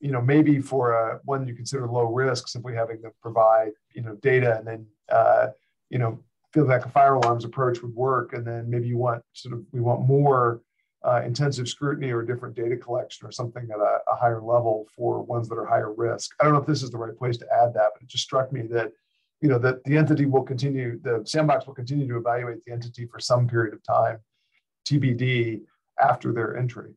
You know, maybe for a, one you consider low risk, simply having to provide, you know, data and then, uh, you know, feel like a fire alarms approach would work. And then maybe you want sort of, we want more uh, intensive scrutiny or different data collection or something at a, a, higher level for ones that are higher risk. I don't know if this is the right place to add that, but it just struck me that you know that the entity will continue, the sandbox will continue to evaluate the entity for some period of time, TBD, after their entry.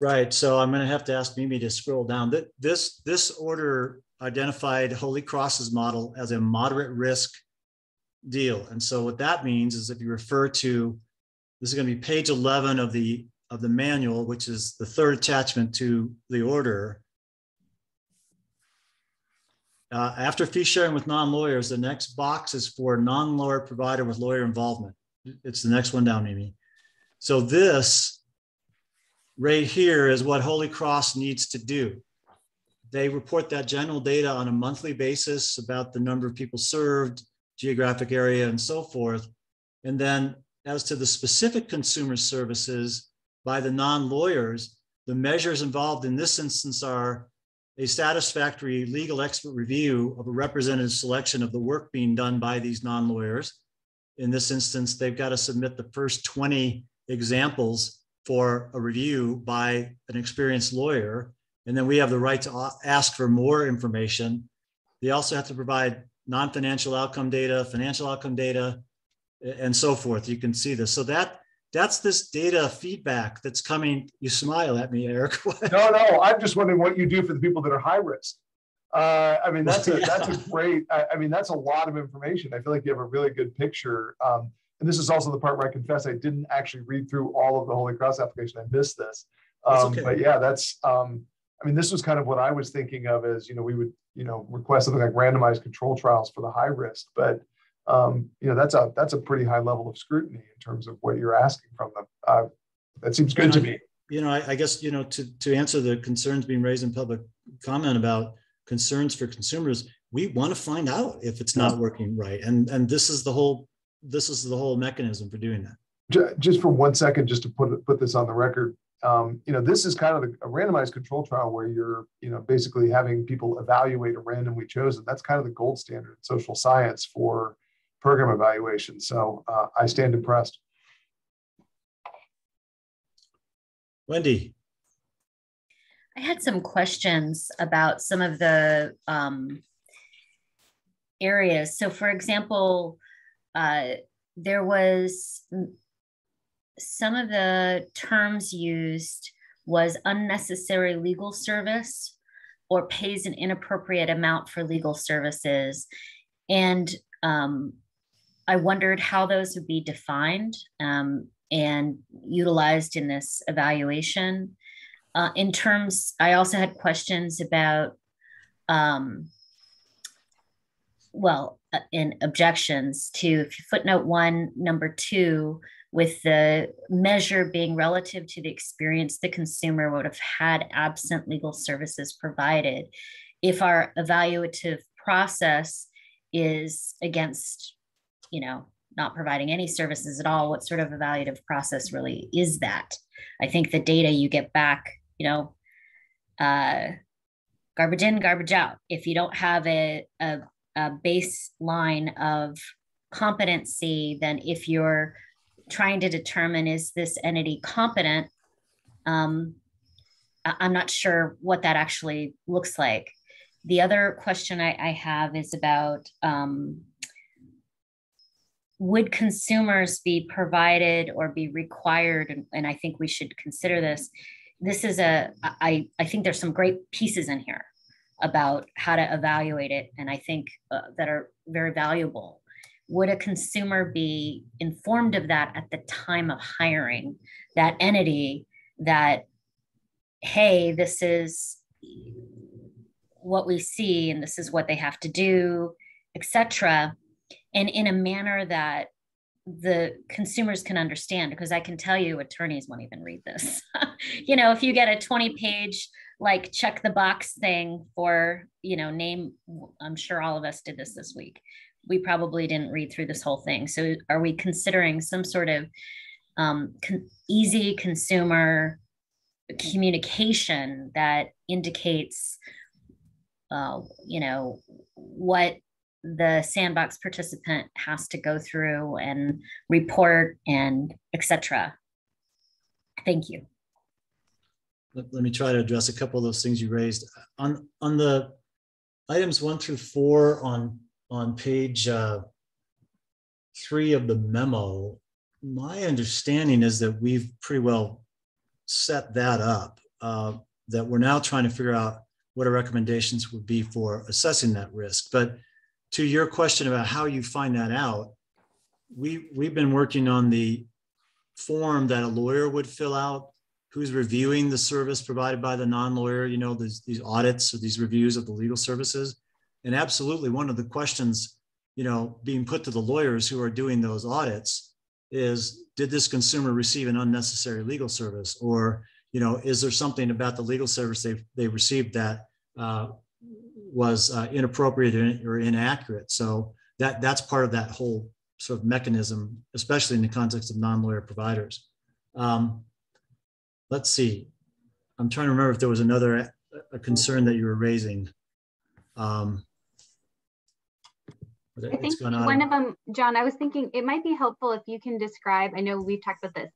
Right. So I'm going to have to ask Mimi to scroll down. This this order identified Holy Cross's model as a moderate risk deal, and so what that means is if you refer to this is going to be page 11 of the of the manual, which is the third attachment to the order. Uh, after fee sharing with non-lawyers, the next box is for non-lawyer provider with lawyer involvement. It's the next one down, Amy. So this right here is what Holy Cross needs to do. They report that general data on a monthly basis about the number of people served, geographic area, and so forth. And then as to the specific consumer services by the non-lawyers, the measures involved in this instance are a satisfactory legal expert review of a representative selection of the work being done by these non-lawyers. In this instance, they've got to submit the first 20 examples for a review by an experienced lawyer. And then we have the right to ask for more information. They also have to provide non-financial outcome data, financial outcome data, and so forth. You can see this. So that that's this data feedback that's coming. You smile at me, Eric. no, no. I'm just wondering what you do for the people that are high risk. Uh, I mean, that's a yeah. that's a great. I, I, mean, that's a lot of information. I feel like you have a really good picture. Um, and this is also the part where I confess I didn't actually read through all of the Holy Cross application. I missed this. Um, okay. But yeah, that's. Um, I mean, this was kind of what I was thinking of as you know we would you know request something like randomized control trials for the high risk, but um, you know that's a that's a pretty high level of scrutiny in terms of what you're asking from them. Uh, that seems good to me. You know, I, I, guess you know to to answer the concerns being raised in public comment about concerns for consumers, we want to find out if it's not working right, and and this is the whole this is the whole mechanism for doing that. Just for one second, just to put put this on the record, um, you know, this is kind of a, a, randomized control trial where you're, you know, basically having people evaluate a randomly chosen. That's kind of the gold standard in social science for program evaluation. So uh, I stand impressed. Wendy. I had some questions about some of the um, areas. So, for example, uh, there was some of the terms used was unnecessary legal service or pays an inappropriate amount for legal services. And um, I wondered how those would be defined um, and utilized in this evaluation. Uh, in terms, I also had questions about, um, well, uh, in objections to footnote one, number two, with the measure being relative to the experience the consumer would have had absent legal services provided. If our evaluative process is against you know, not providing any services at all, what sort of evaluative process really is that? I think the data you get back, you know, uh, garbage in, garbage out. If you don't have a, a, a baseline of competency, then if you're trying to determine is this entity competent, um, I'm not sure what that actually looks like. The other question I, I have is about um, would consumers be provided or be required? And, and, i think we should consider this. This is a I, I think there's some great pieces in here about how to evaluate it and i think uh, that are very valuable would a consumer be informed of that at the time of hiring that entity that hey this is what we see and this is what they have to do etc and in a manner that the consumers can understand because I can tell you attorneys won't even read this. you know, if you get a 20 page like check the box thing for, you know, name, I'm sure all of us did this this week. We probably didn't read through this whole thing. So are we considering some sort of um, con easy consumer communication that indicates, uh, you know, what the sandbox participant has to go through and report and etc. Thank you. Let, let, me try to address a couple of those things you raised on on the items one through four on on page uh, three of the memo. My understanding is that we've pretty well set that up. Uh, that we're now trying to figure out what our recommendations would be for assessing that risk, but to your question about how you find that out, we we've been working on the form that a lawyer would fill out who's reviewing the service provided by the non-lawyer, you know, these, these audits or these reviews of the legal services. And absolutely one of the questions, you know, being put to the lawyers who are doing those audits is, did this consumer receive an unnecessary legal service? Or, you know, is there something about the legal service they they received that uh, was uh, inappropriate or inaccurate. So that that's part of that whole sort of mechanism, especially in the context of non-lawyer providers. Um, let's see. I'm trying to remember if there was another a concern that you were raising. Um, I think one of them, John, I was thinking it might be helpful if you can describe, I know we've talked about this,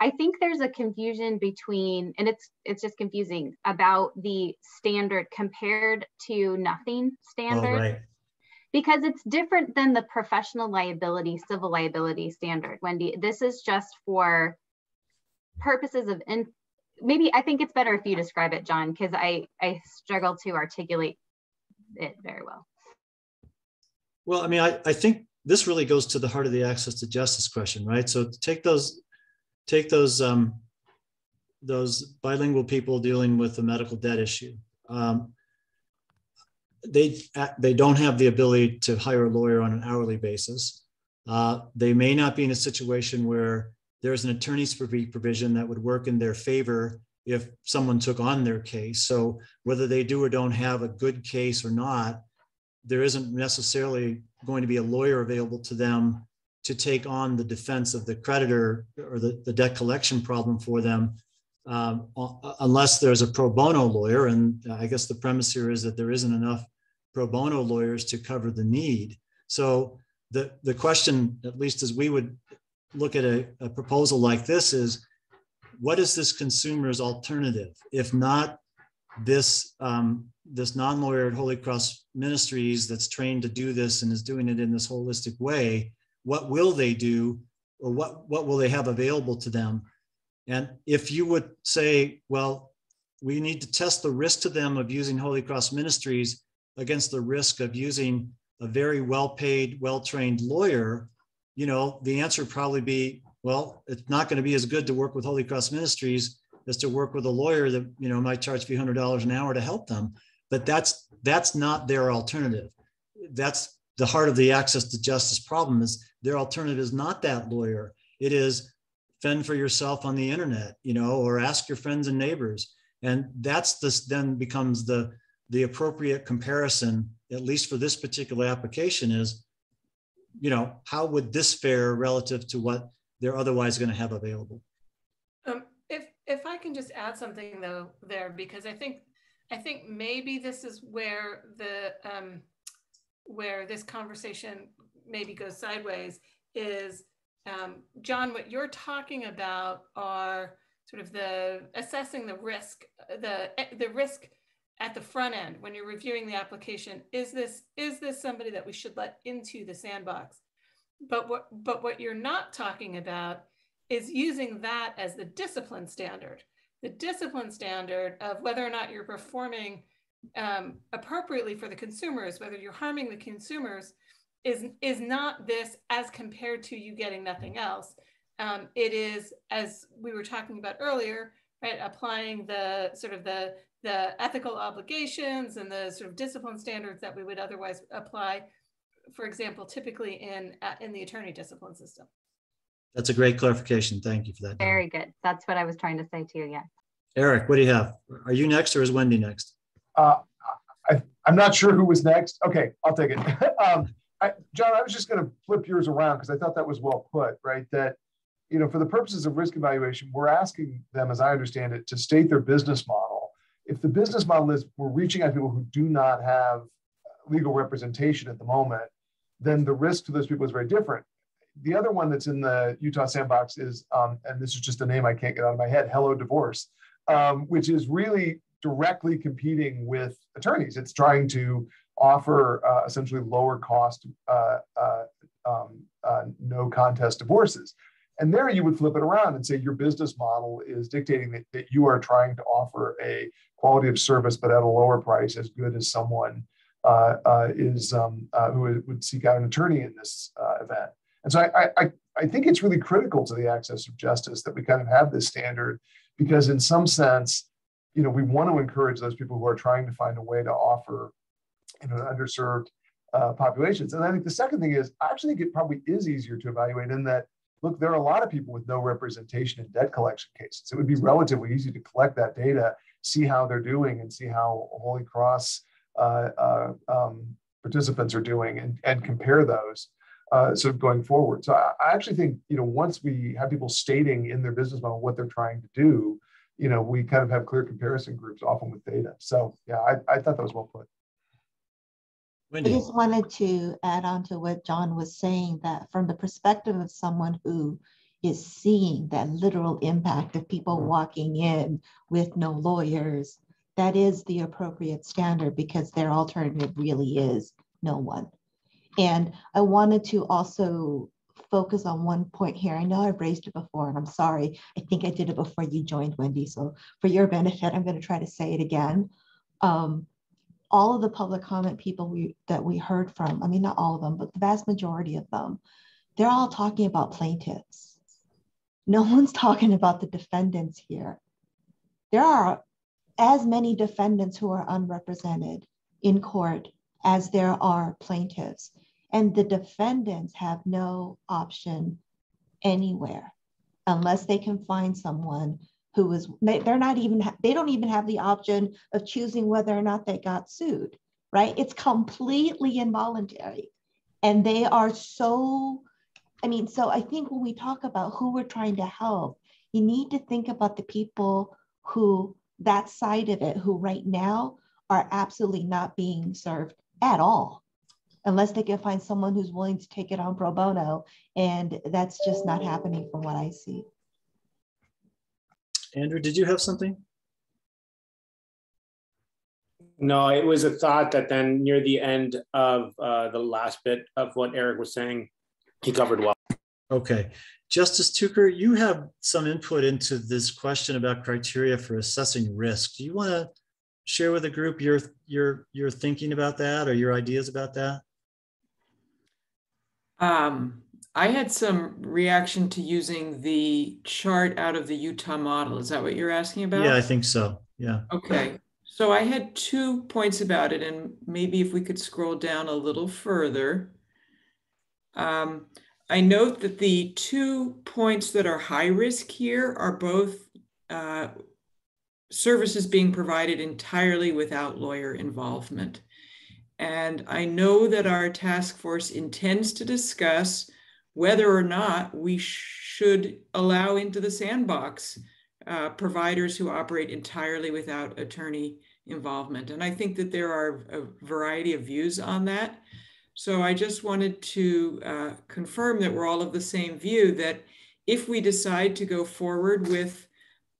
I think there's a confusion between, and it's it's just confusing about the standard compared to nothing standard. Oh, right. Because it's different than the professional liability, civil liability standard, Wendy. This is just for purposes of, in, maybe I think it's better if you describe it, John, because I, I struggle to articulate it very well. Well, I mean, I, I think this really goes to the heart of the access to justice question, right? So take those take those um, those bilingual people dealing with the medical debt issue. Um, they they don't have the ability to hire a lawyer on an hourly basis. Uh, they may not be in a situation where there's an attorney's provision that would work in their favor if someone took on their case. So whether they do or don't have a good case or not, there isn't necessarily going to be a lawyer available to them to take on the defense of the creditor or the, the debt collection problem for them um, unless there's a pro bono lawyer. And I guess the premise here is that there isn't enough pro bono lawyers to cover the need. So the, the question, at least as we would look at a, a proposal like this, is what is this consumer's alternative? If not this, um, this non-lawyer at Holy Cross Ministries that's trained to do this and is doing it in this holistic way, what will they do or what, what will they have available to them? And if you would say, well, we need to test the risk to them of using Holy Cross Ministries against the risk of using a very well-paid, well-trained lawyer, you know, the answer probably be, well, it's not going to be as good to work with Holy Cross Ministries as to work with a lawyer that, you know, might charge a few hundred dollars an hour to help them. But that's that's not their alternative. That's the heart of the access to justice problem is their alternative is not that lawyer. It is fend for yourself on the internet, you know, or ask your friends and neighbors. And that's this then becomes the the appropriate comparison, at least for this particular application, is, you know, how would this fare relative to what they're otherwise going to have available? If if I can just add something though there, because I think I think maybe this is where the um, where this conversation maybe goes sideways is um, John, what you're talking about are sort of the assessing the risk, the the risk at the front end when you're reviewing the application. Is this is this somebody that we should let into the sandbox? But what but what you're not talking about is using that as the discipline standard. The discipline standard of whether or not you're performing um, appropriately for the consumers, whether you're harming the consumers, is is not this as compared to you getting nothing else. Um, it is, as we were talking about earlier, right, applying the sort of the the ethical obligations and the sort of discipline standards that we would otherwise apply, for example, typically in uh, in the attorney discipline system. That's a great clarification. Thank you for that. Very good. That's what I was trying to say to you. Yeah. Eric, what do you have? Are you next or is Wendy next? Uh, I, am not sure who was next. Okay, I'll take it. um, I, John, I was just going to flip yours around because I thought that was well put, right? That, you know, for the purposes of risk evaluation, we're asking them, as I understand it, to state their business model. If the business model is we're reaching out to people who do not have legal representation at the moment, then the risk to those people is very different. The other one that's in the Utah sandbox is, um, and this is just a name I can't get out of my head, Hello Divorce, um, which is really directly competing with attorneys. It's trying to offer uh, essentially lower cost, uh, uh, um, uh, no contest divorces. And there you would flip it around and say your business model is dictating that, that you are trying to offer a quality of service, but at a lower price, as good as someone uh, uh, is um, who would seek out an attorney in this event. And so I, I, I think it's really critical to the access of justice that we kind of have this standard because in some sense, you know, we want to encourage those people who are trying to find a way to offer you know, underserved uh, populations. And I think the second thing is, I actually think it probably is easier to evaluate in that, look, there are a lot of people with no representation in debt collection cases. It would be relatively easy to collect that data, see how they're doing, and see how Holy Cross uh, uh, um, participants are doing, and, and compare those. Uh, sort of going forward. So I, I, actually think you know once we have people stating in their business model what they're trying to do, you know we kind of have clear comparison groups often with data. So yeah, I, I thought that was well put. Wendy. I just wanted to add on to what John was saying that from the perspective of someone who is seeing that literal impact of people walking in with no lawyers, that is the appropriate standard because their alternative really is no one. And I wanted to also focus on one point here. I know I've raised it before, and I'm sorry. I think I did it before you joined, Wendy. So for your benefit, I'm going to try to say it again. Um, all of the public comment people we, that we heard from, I mean, not all of them, but the vast majority of them, they're all talking about plaintiffs. No one's talking about the defendants here. There are as many defendants who are unrepresented in court as there are plaintiffs. And the defendants have no option anywhere unless they can find someone who is they're not even they don't even have the option of choosing whether or not they got sued right? It's completely involuntary. And they are so i mean so i think when we talk about who we're trying to help you need to think about the people who that side of it who right now are absolutely not being served at all unless they can find someone who's willing to take it on pro bono and that's just not happening from what i see Andrew, did you have something? No, it was a thought that then near the end of uh, the last bit of what Eric was saying, he covered well. Okay. Justice Tucker, you have some input into this question about criteria for assessing risk. Do you want to share with the group your your your thinking about that or your ideas about that? Um, I had some reaction to using the chart out of the Utah model. Is that what you're asking about? Yeah, I think so. Yeah. Okay. So I had two points about it, and maybe if we could scroll down a little further. Um, I note that the two points that are high risk here are both uh, services being provided entirely without lawyer involvement. And I know that our task force intends to discuss whether or not we should allow into the sandbox uh, providers who operate entirely without attorney involvement. And I think that there are a variety of views on that. So I just wanted to uh, confirm that we're all of the same view that if we decide to go forward with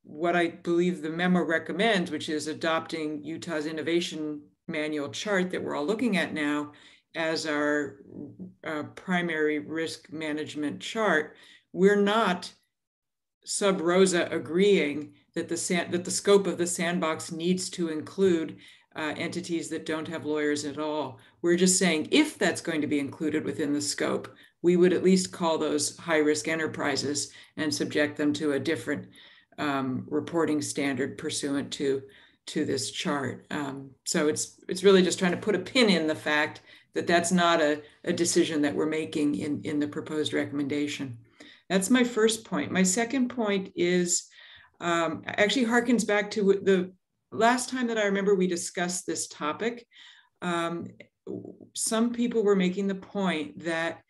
what I believe the memo recommends, which is adopting Utah's innovation manual chart that we're all looking at now, as our uh, primary risk management chart, we're not sub rosa agreeing that the that the scope of the sandbox needs to include uh, entities that don't have lawyers at all. We're just saying if that's going to be included within the scope, we would at least call those high risk enterprises and subject them to a different um, reporting standard pursuant to to this chart. Um, so it's it's really just trying to put a pin in the fact that that's not a, a decision that we're making in, in the proposed recommendation. That's my first point. My second point is um, actually harkens back to the last time that I remember we discussed this topic. Um, some people were making the point that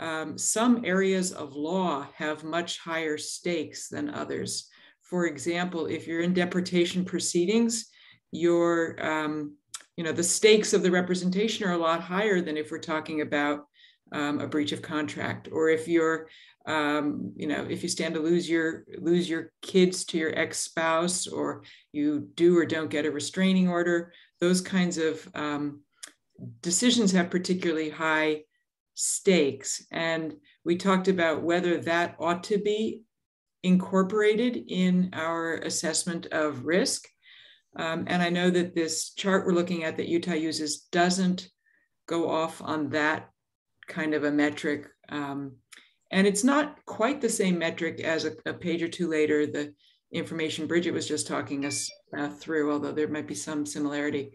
um, some areas of law have much higher stakes than others. For example, if you're in deportation proceedings, your um, you know the stakes of the representation are a lot higher than if we're talking about um, a breach of contract. Or if you're um, you know if you stand to lose your lose your kids to your ex-spouse or you do or don't get a restraining order those kinds of um, decisions have particularly high stakes. And we talked about whether that ought to be incorporated in our assessment of risk um, and i know that this chart we're looking at that utah uses doesn't go off on that kind of a metric um, and it's not quite the same metric as a, a page or two later, the information Bridget was just talking us uh, through, although there might be some similarity.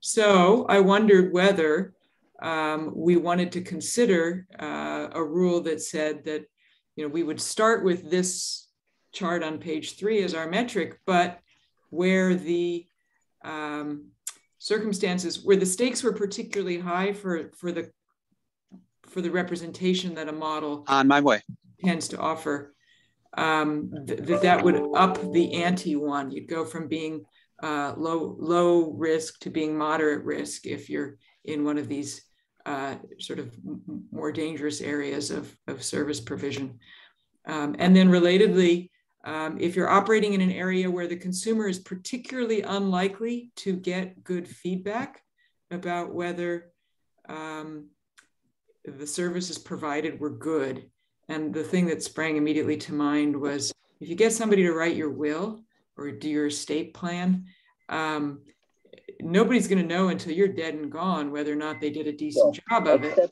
So I wondered whether um, we wanted to consider uh, a rule that said that you know we would start with this chart on page three as our metric, but where the um, circumstances, where the stakes were particularly high for, for the for the representation that a model on my way tends to offer, um, th- that that would up the ante one. You'd go from being uh, low low risk to being moderate risk if you're in one of these uh, sort of more dangerous areas of, of service provision. Um, and then relatedly, um, if you're operating in an area where the consumer is particularly unlikely to get good feedback about whether um, the services provided were good. And the thing that sprang immediately to mind was if you get somebody to write your will or do your estate plan, um, nobody's going to know until you're dead and gone whether or not they did a decent job of it.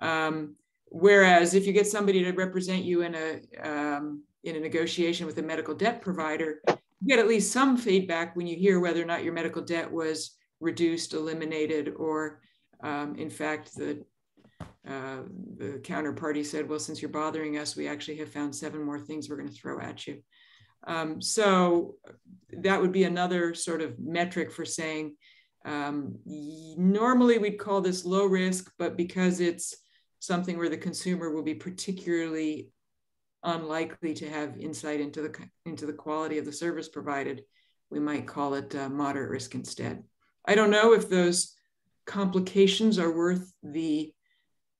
Um, whereas if you get somebody to represent you in a um, in a negotiation with a medical debt provider, you get at least some feedback when you hear whether or not your medical debt was reduced, eliminated, or um, in fact the uh, the counterparty said, well, since you're bothering us, we actually have found seven more things we're going to throw at you. Um, so that would be another sort of metric for saying, um, normally we'd call this low risk, but because it's something where the consumer will be particularly unlikely to have insight into the, into the quality of the service provided, we might call it uh, moderate risk instead. I don't know if those complications are worth the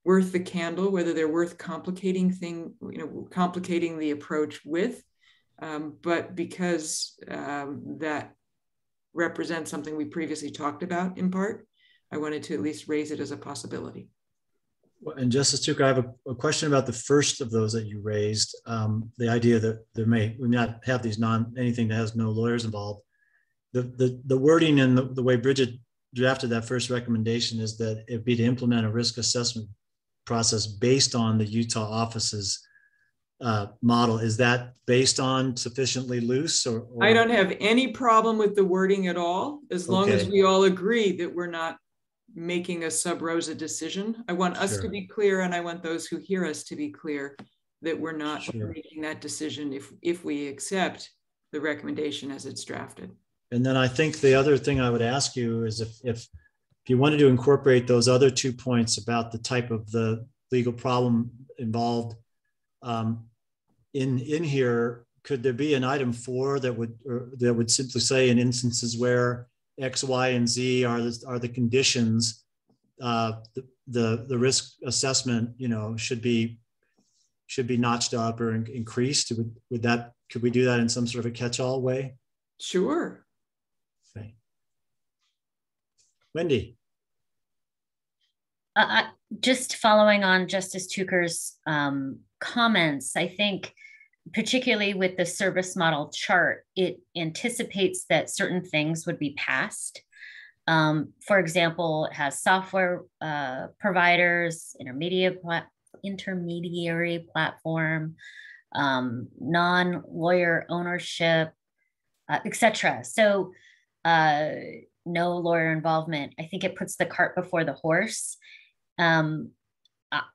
worth the candle, whether they're worth complicating thing, you know, complicating the approach with. Um, but because um, that represents something we previously talked about in part, I wanted to at least raise it as a possibility. And Justice Tucker, I have a, a question about the first of those that you raised. Um, the idea that there may we may not have these non anything that has no lawyers involved. The the, the wording and the, the way Bridget drafted that first recommendation is that it be to implement a risk assessment process based on the Utah office's uh, model. Is that based on sufficiently loose or, or, I don't have any problem with the wording at all, as long okay. as we all agree that we're not making a sub rosa decision. I want us sure. to be clear and I want those who hear us to be clear that we're not sure. making that decision if, if we accept the recommendation as it's drafted. And then I think the other thing I would ask you is if, if if you wanted to incorporate those other two points about the type of the legal problem involved um, in in here, could there be an item four that would that would simply say in instances where X, Y, and Z are the, are the conditions, uh, the, the the risk assessment, you know, should be should be notched up or increased. Would would that could we do that in some sort of a catch-all way? Sure. Wendy. Uh, just following on Justice Tucker's um, comments, I think particularly with the service model chart, it anticipates that certain things would be passed. Um, for example, it has software uh, providers, intermediate plat intermediary platform, um, non-lawyer ownership, uh, etc. So uh, no lawyer involvement. I think it puts the cart before the horse. Um,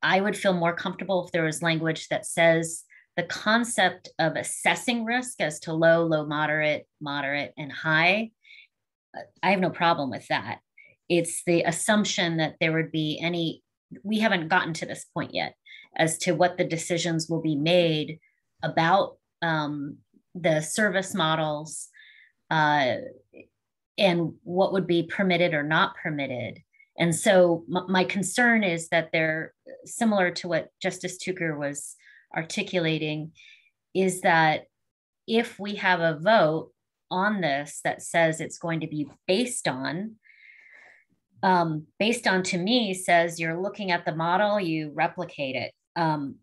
I would feel more comfortable if there was language that says the concept of assessing risk as to low, low, moderate, moderate, and high, uh, I have no problem with that. It's the assumption that there would be any, we haven't gotten to this point yet as to what the decisions will be made about um, the service models uh, and what would be permitted or not permitted. And so my concern is that they're similar to what Justice Tucker was articulating, is that if we have a vote on this that says it's going to be based on, um, based on to me says you're looking at the model, you replicate it. Um,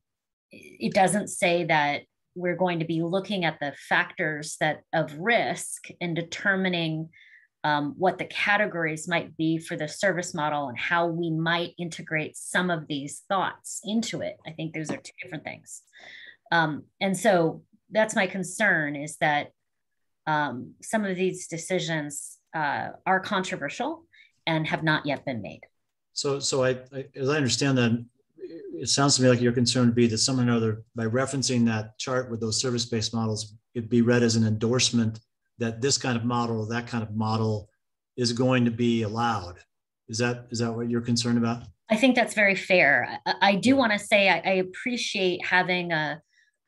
it doesn't say that we're going to be looking at the factors that of risk and determining um, what the categories might be for the service model and how we might integrate some of these thoughts into it. I think those are two different things. Um, and so that's my concern is that um, some of these decisions uh, are controversial and have not yet been made. So, so I, I, as I understand that, it sounds to me like your concern would be that someone or other, by referencing that chart with those service-based models, it'd be read as an endorsement that this kind of model or that kind of model is going to be allowed. Is that is that what you're concerned about? I think that's very fair. I, I do want to say I, I, appreciate having a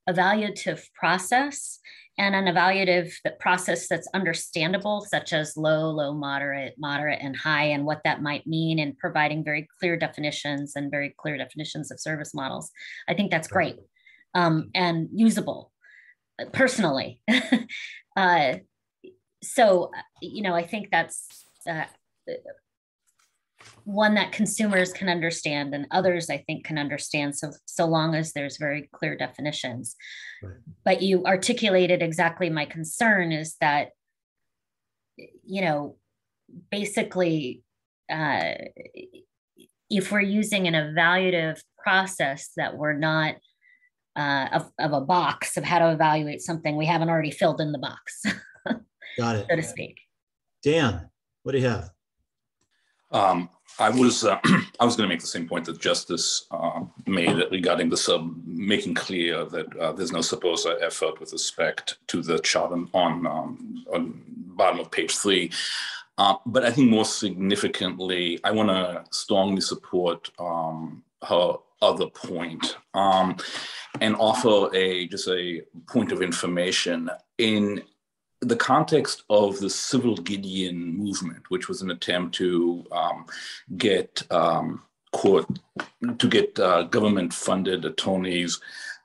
evaluative process and an evaluative process that's understandable, such as low, low, moderate, moderate, and high, and what that might mean, and providing very clear definitions and very clear definitions of service models. I think that's great um, and usable personally. uh, so you know i think that's uh, one that consumers can understand and others i think can understand so so long as there's very clear definitions right. but you articulated exactly my concern is that you know basically uh, if we're using an evaluative process that we're not uh, of, of a box of how to evaluate something we haven't already filled in the box Got it. So to speak. Dan, what do you have? Um, I was uh, I was going to make the same point that Justice uh, made regarding the sub, making clear that uh, there's no supposed effort with respect to the chart on um, on bottom of page three. Uh, but I think more significantly, I want to strongly support um, her other point um, and offer a just a point of information in the context of the civil Gideon movement, which was an attempt to um, get um, court to get uh, government-funded attorneys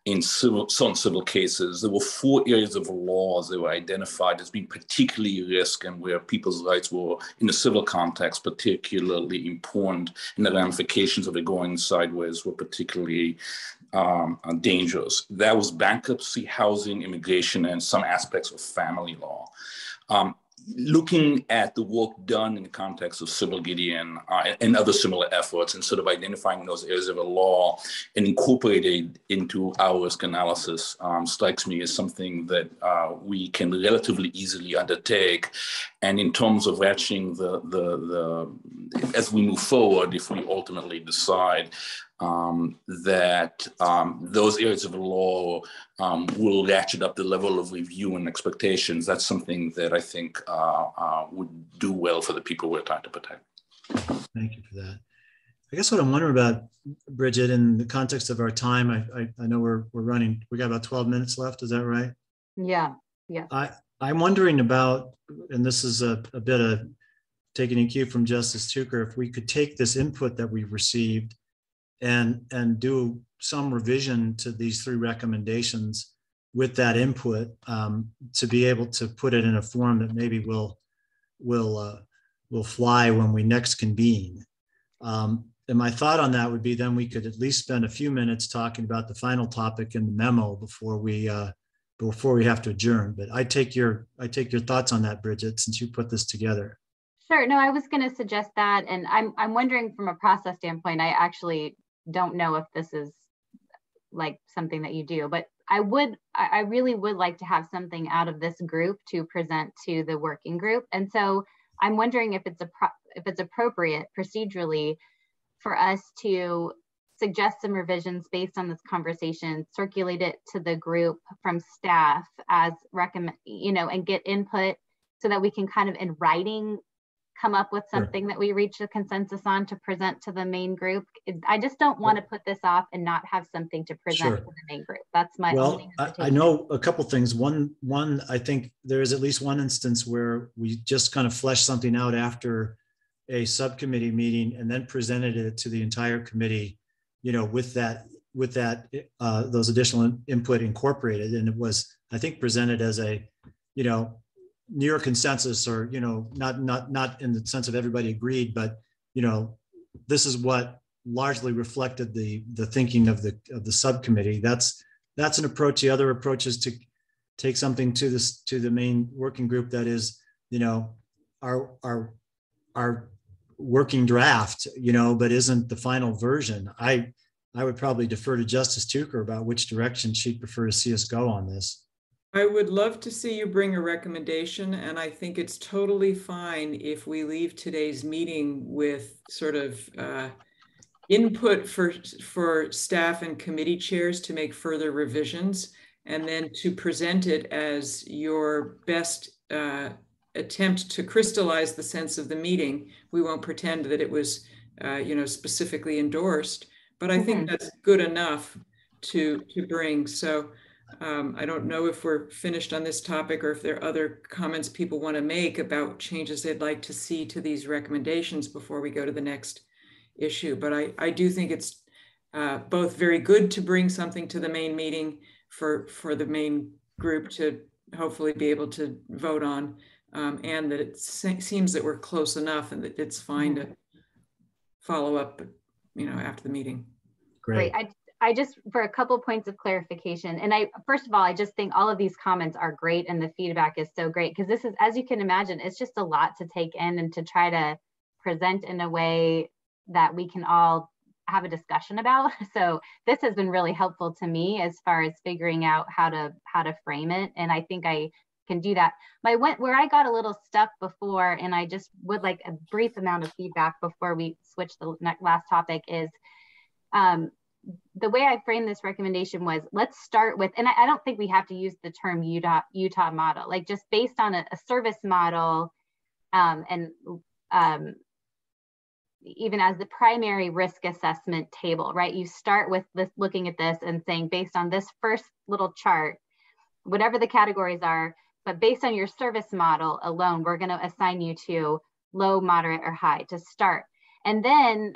in civil, certain civil cases, there were four areas of laws that were identified as being particularly risk and where people's rights were, in the civil context, particularly important, and the ramifications of it going sideways were particularly um, uh, dangerous. That was bankruptcy, housing, immigration, and some aspects of family law. Um, looking at the work done in the context of civil Gideon uh, and other similar efforts and sort of identifying those areas of the law and incorporated into our risk analysis um, strikes me as something that uh, we can relatively easily undertake. And in terms of ratcheting the, the, the, as we move forward, if we ultimately decide um, that um, those areas of law um, will ratchet up the level of review and expectations. That's something that I think uh, uh, would do well for the people we're trying to protect. Thank you for that. I guess what I'm wondering about, Bridget, in the context of our time, I, I, I know we're, we're running, we got about 12 minutes left. Is that right? Yeah, yeah. I, I'm wondering about, and this is a, a bit of taking a cue from Justice Tucker, if we could take this input that we've received and and do some revision to these three recommendations with that input um, to be able to put it in a form that maybe will will uh, will fly when we next convene. Um, and my thought on that would be then we could at least spend a few minutes talking about the final topic in the memo before we uh, before we have to adjourn. But I take your I take your thoughts on that, Bridget, since you put this together. Sure. No, I was going to suggest that, and I'm I'm wondering from a process standpoint. I actually don't know if this is like something that you do, but I would, I really would like to have something out of this group to present to the working group. And so I'm wondering if it's a if it's appropriate procedurally for us to suggest some revisions based on this conversation, circulate it to the group from staff as recommend, you know, and get input so that we can kind of in writing come up with something sure. that we reach a consensus on to present to the main group. I just don't want to put this off and not have something to present sure. to the main group. That's my well. I, I, know a couple things. One, one, I think there is at least one instance where we just kind of fleshed something out after a subcommittee meeting and then presented it to the entire committee. You know, with that, with that, uh, those additional input incorporated, and it was, I think, presented as a, you know, near consensus or you know not not not in the sense of everybody agreed but you know this is what largely reflected the the thinking of the of the subcommittee. That's that's an approach the other approach is to take something to this to the main working group that is you know our our our working draft you know but isn't the final version. I i would probably defer to justice tucker about which direction she'd prefer to see us go on this I would love to see you bring a recommendation, and I think it's totally fine if we leave today's meeting with sort of uh, input for, for staff and committee chairs to make further revisions, and then to present it as your best uh, attempt to crystallize the sense of the meeting. We won't pretend that it was, uh, you know, specifically endorsed, but I think mm-hmm. that's good enough to to bring. So um, I don't know if we're finished on this topic or if there are other comments people want to make about changes they'd like to see to these recommendations before we go to the next issue. But I, I do think it's uh, both very good to bring something to the main meeting for, for the main group to hopefully be able to vote on, um, and that it se seems that we're close enough and that it's fine to follow up, you know, after the meeting. Great. Great. I, I just, for a couple points of clarification, and I, first of all, I just think all of these comments are great and the feedback is so great because this is, as you can imagine, it's just a lot to take in and to try to present in a way that we can all have a discussion about. So this has been really helpful to me as far as figuring out how to how to frame it. And I think I can do that. My went where I got a little stuck before, and I just would like a brief amount of feedback before we switch the next last topic is um, the way I framed this recommendation was let's start with, and I, I, don't think we have to use the term Utah, Utah model, like just based on a, a service model um, and um, even as the primary risk assessment table, right? You start with this, looking at this and saying, based on this first little chart, whatever the categories are, but based on your service model alone, we're gonna assign you to low, moderate, or high to start. And then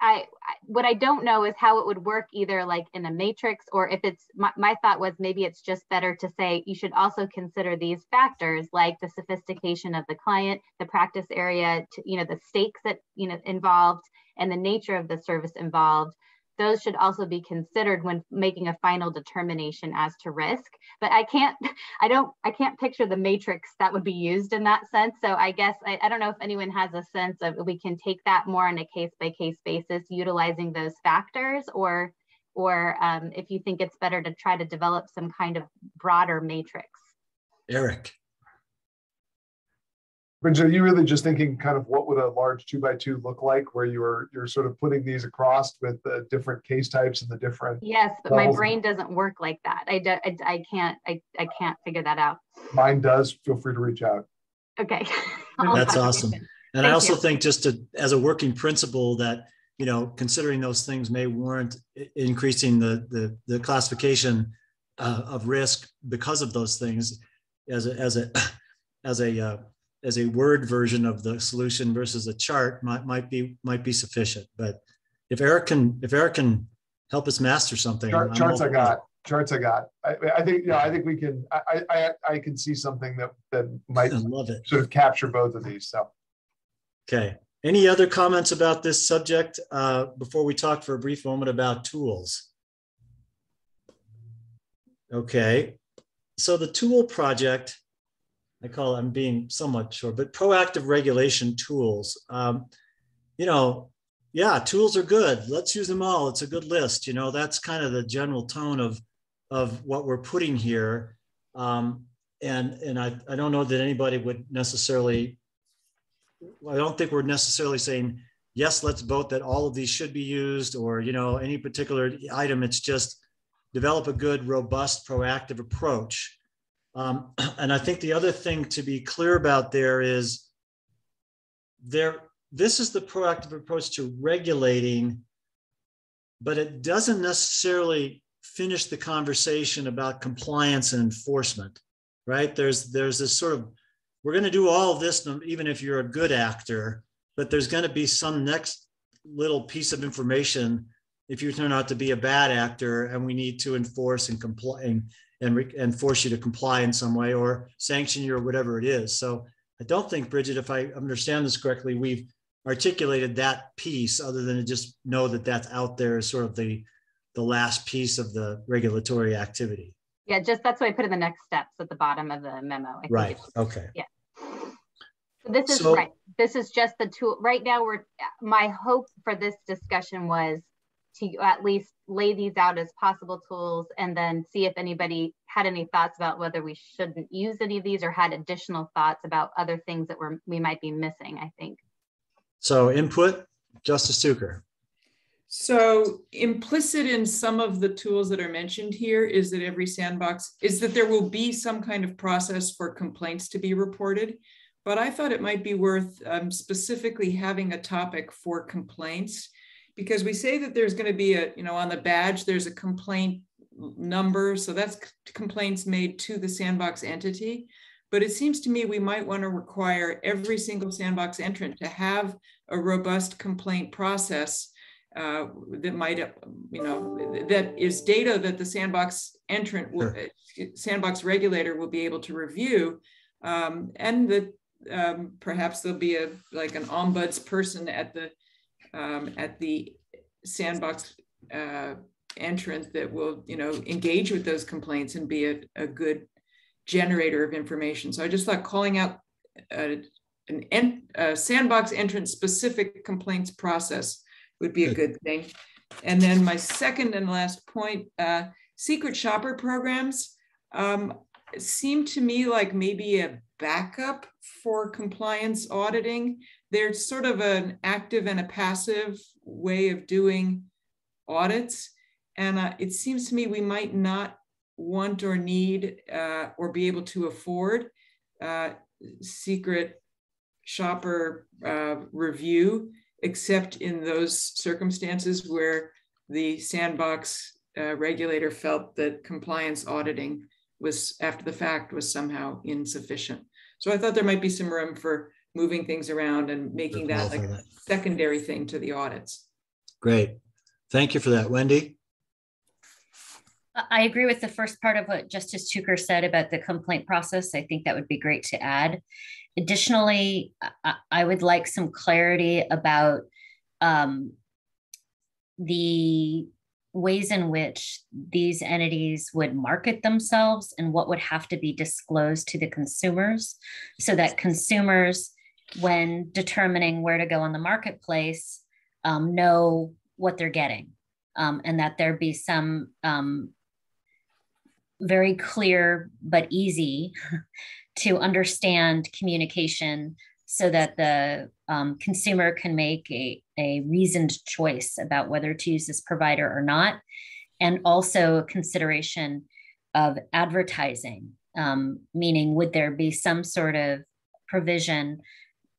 I, what I don't know is how it would work either like in a matrix or if it's my, my thought was maybe it's just better to say you should also consider these factors like the sophistication of the client, the practice area, to, you know, the stakes that you know involved and the nature of the service involved those should also be considered when making a final determination as to risk. But I can't, I don't, I can't picture the matrix that would be used in that sense. So I guess, I, I don't know if anyone has a sense of we can take that more on a case by case basis, utilizing those factors or, or um, if you think it's better to try to develop some kind of broader matrix. Eric. Bridget, are you really just thinking kind of what would a large two by two look like where you're you're sort of putting these across with the different case types and the different Yes, but my brain doesn't work like that. I, do, I, I can't I, I can't figure that out. Mine does. Feel free to reach out. Okay. That's awesome. And Thank I also you. think just to, as a working principle that, you know, considering those things may warrant increasing the, the, the classification uh, of risk because of those things as a, as a, as a, uh, as a word version of the solution versus a chart might, might be might be sufficient. But if Eric can if Eric can help us master something, Chart, charts I got charts I got. I, I, think yeah, I think we can. I, I I can see something that that might love it. sort of capture both of these. So okay. Any other comments about this subject uh, before we talk for a brief moment about tools? Okay, so the tool project I call I'm being somewhat short, but proactive regulation tools. Um, you know, yeah, tools are good. Let's use them all. It's a good list. You know, that's kind of the general tone of of what we're putting here. Um, and and I, I don't know that anybody would necessarily. I don't think we're necessarily saying yes, let's vote that all of these should be used or, you know, any particular item. It's just develop a good, robust, proactive approach. Um, and I think the other thing to be clear about there is there, this is the proactive approach to regulating, but it doesn't necessarily finish the conversation about compliance and enforcement, right? There's, there's this sort of, we're going to do all of this, even if you're a good actor, but there's going to be some next little piece of information if you turn out to be a bad actor and we need to enforce and comply and, and, and force you to comply in some way or sanction you or whatever it is. So I don't think, Bridget, if I understand this correctly, we've articulated that piece other than to just know that that's out there as sort of the, the last piece of the regulatory activity. Yeah, just that's why I put in the next steps at the bottom of the memo. I right. Okay. Yeah. So this is So- right. This is just the tool. Right now, we're my hope for this discussion was to at least lay these out as possible tools and then see if anybody had any thoughts about whether we shouldn't use any of these or had additional thoughts about other things that we're we might be missing, I think. So input, Justice Tucker. So implicit in some of the tools that are mentioned here is that every sandbox is that there will be some kind of process for complaints to be reported. But I thought it might be worth um, specifically having a topic for complaints because we say that there's going to be a, you know, on the badge, there's a complaint number. So that's complaints made to the sandbox entity. But it seems to me we might want to require every single sandbox entrant to have a robust complaint process uh, that might, you know, that is data that the sandbox entrant, will, uh, sandbox regulator will be able to review, um, and that um, perhaps there'll be a like an ombuds person at the um, at the sandbox uh, entrant that will, you know, engage with those complaints and be a, a good generator of information. So I just thought calling out a, an en- a sandbox entrance specific complaints process would be a good thing. And then my second and last point, uh, secret shopper programs um, seem to me like maybe a backup for compliance auditing. They're sort of an active and a passive way of doing audits. And uh, it seems to me we might not want or need uh, or be able to afford uh, secret shopper uh, review, except in those circumstances where the sandbox uh, regulator felt that compliance auditing was after the fact was somehow insufficient. So I thought there might be some room for moving things around and making that like a secondary thing to the audits. Great. Thank you for that, Wendy. I agree with the first part of what Justice Tucker said about the complaint process. I think that would be great to add. Additionally, I, I would like some clarity about um, the ways in which these entities would market themselves and what would have to be disclosed to the consumers so that consumers, when determining where to go on the marketplace, um, know what they're getting um, and that there be some um, very clear but easy to understand communication so that the um, consumer can make a, a reasoned choice about whether to use this provider or not. And also a consideration of advertising, um, meaning would there be some sort of provision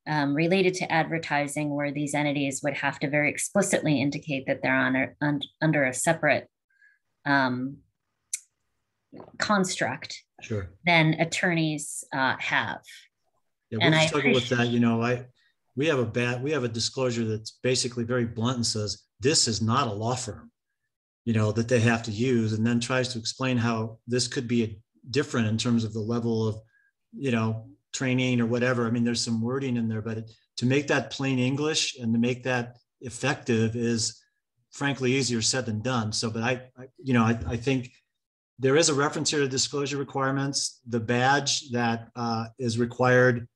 um, related to advertising where these entities would have to very explicitly indicate that they're on a, un, under a separate um, construct Sure. than attorneys uh, have. Yeah, And we I struggle with that. You know, I we have a bad we have a disclosure that's basically very blunt and says this is not a law firm, you know, that they have to use, and then tries to explain how this could be a, different in terms of the level of, you know, training or whatever. I mean, there's some wording in there, but to make that plain English and to make that effective is frankly easier said than done. So, but I, I you know, I, I think there is a reference here to disclosure requirements. The badge that uh, is required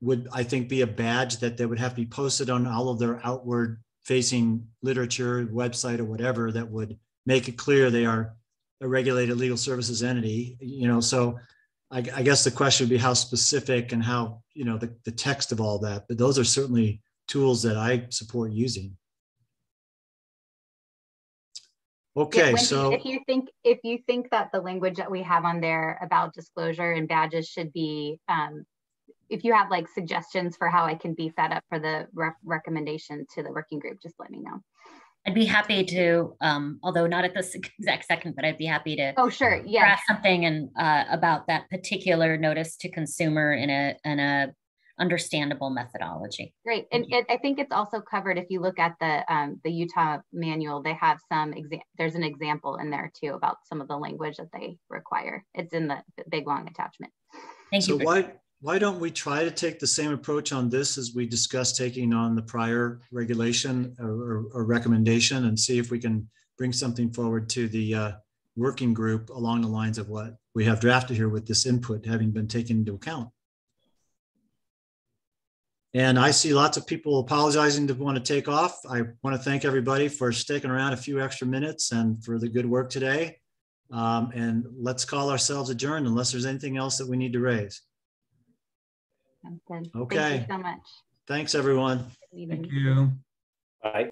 would, I think, be a badge that they would have to be posted on all of their outward facing literature, website, or whatever that would make it clear they are a regulated legal services entity. You know, so I, I guess the question would be how specific and how, you know, the, the text of all that. But those are certainly tools that I support using. Okay, Wendy, so if you think if you think that the language that we have on there about disclosure and badges should be, um, if you have like suggestions for how I can beef that up for the re recommendation to the working group, just let me know. I'd be happy to, um, although not at this exact second, but I'd be happy to. Oh, sure. Yeah. Draft something and uh, about that particular notice to consumer in a in a understandable methodology. Great, and it, I think it's also covered if you look at the um, the Utah manual. They have some exam. There's an example in there too about some of the language that they require. It's in the big long attachment. Thank so why why don't we try to take the same approach on this as we discussed taking on the prior regulation or, or, recommendation and see if we can bring something forward to the uh, working group along the lines of what we have drafted here with this input having been taken into account. And I see lots of people apologizing to want to take off. I want to thank everybody for sticking around a few extra minutes and for the good work today. Um, and let's call ourselves adjourned unless there's anything else that we need to raise. Sounds good. Okay. Thank you so much. Thanks, everyone. Thank you. Bye.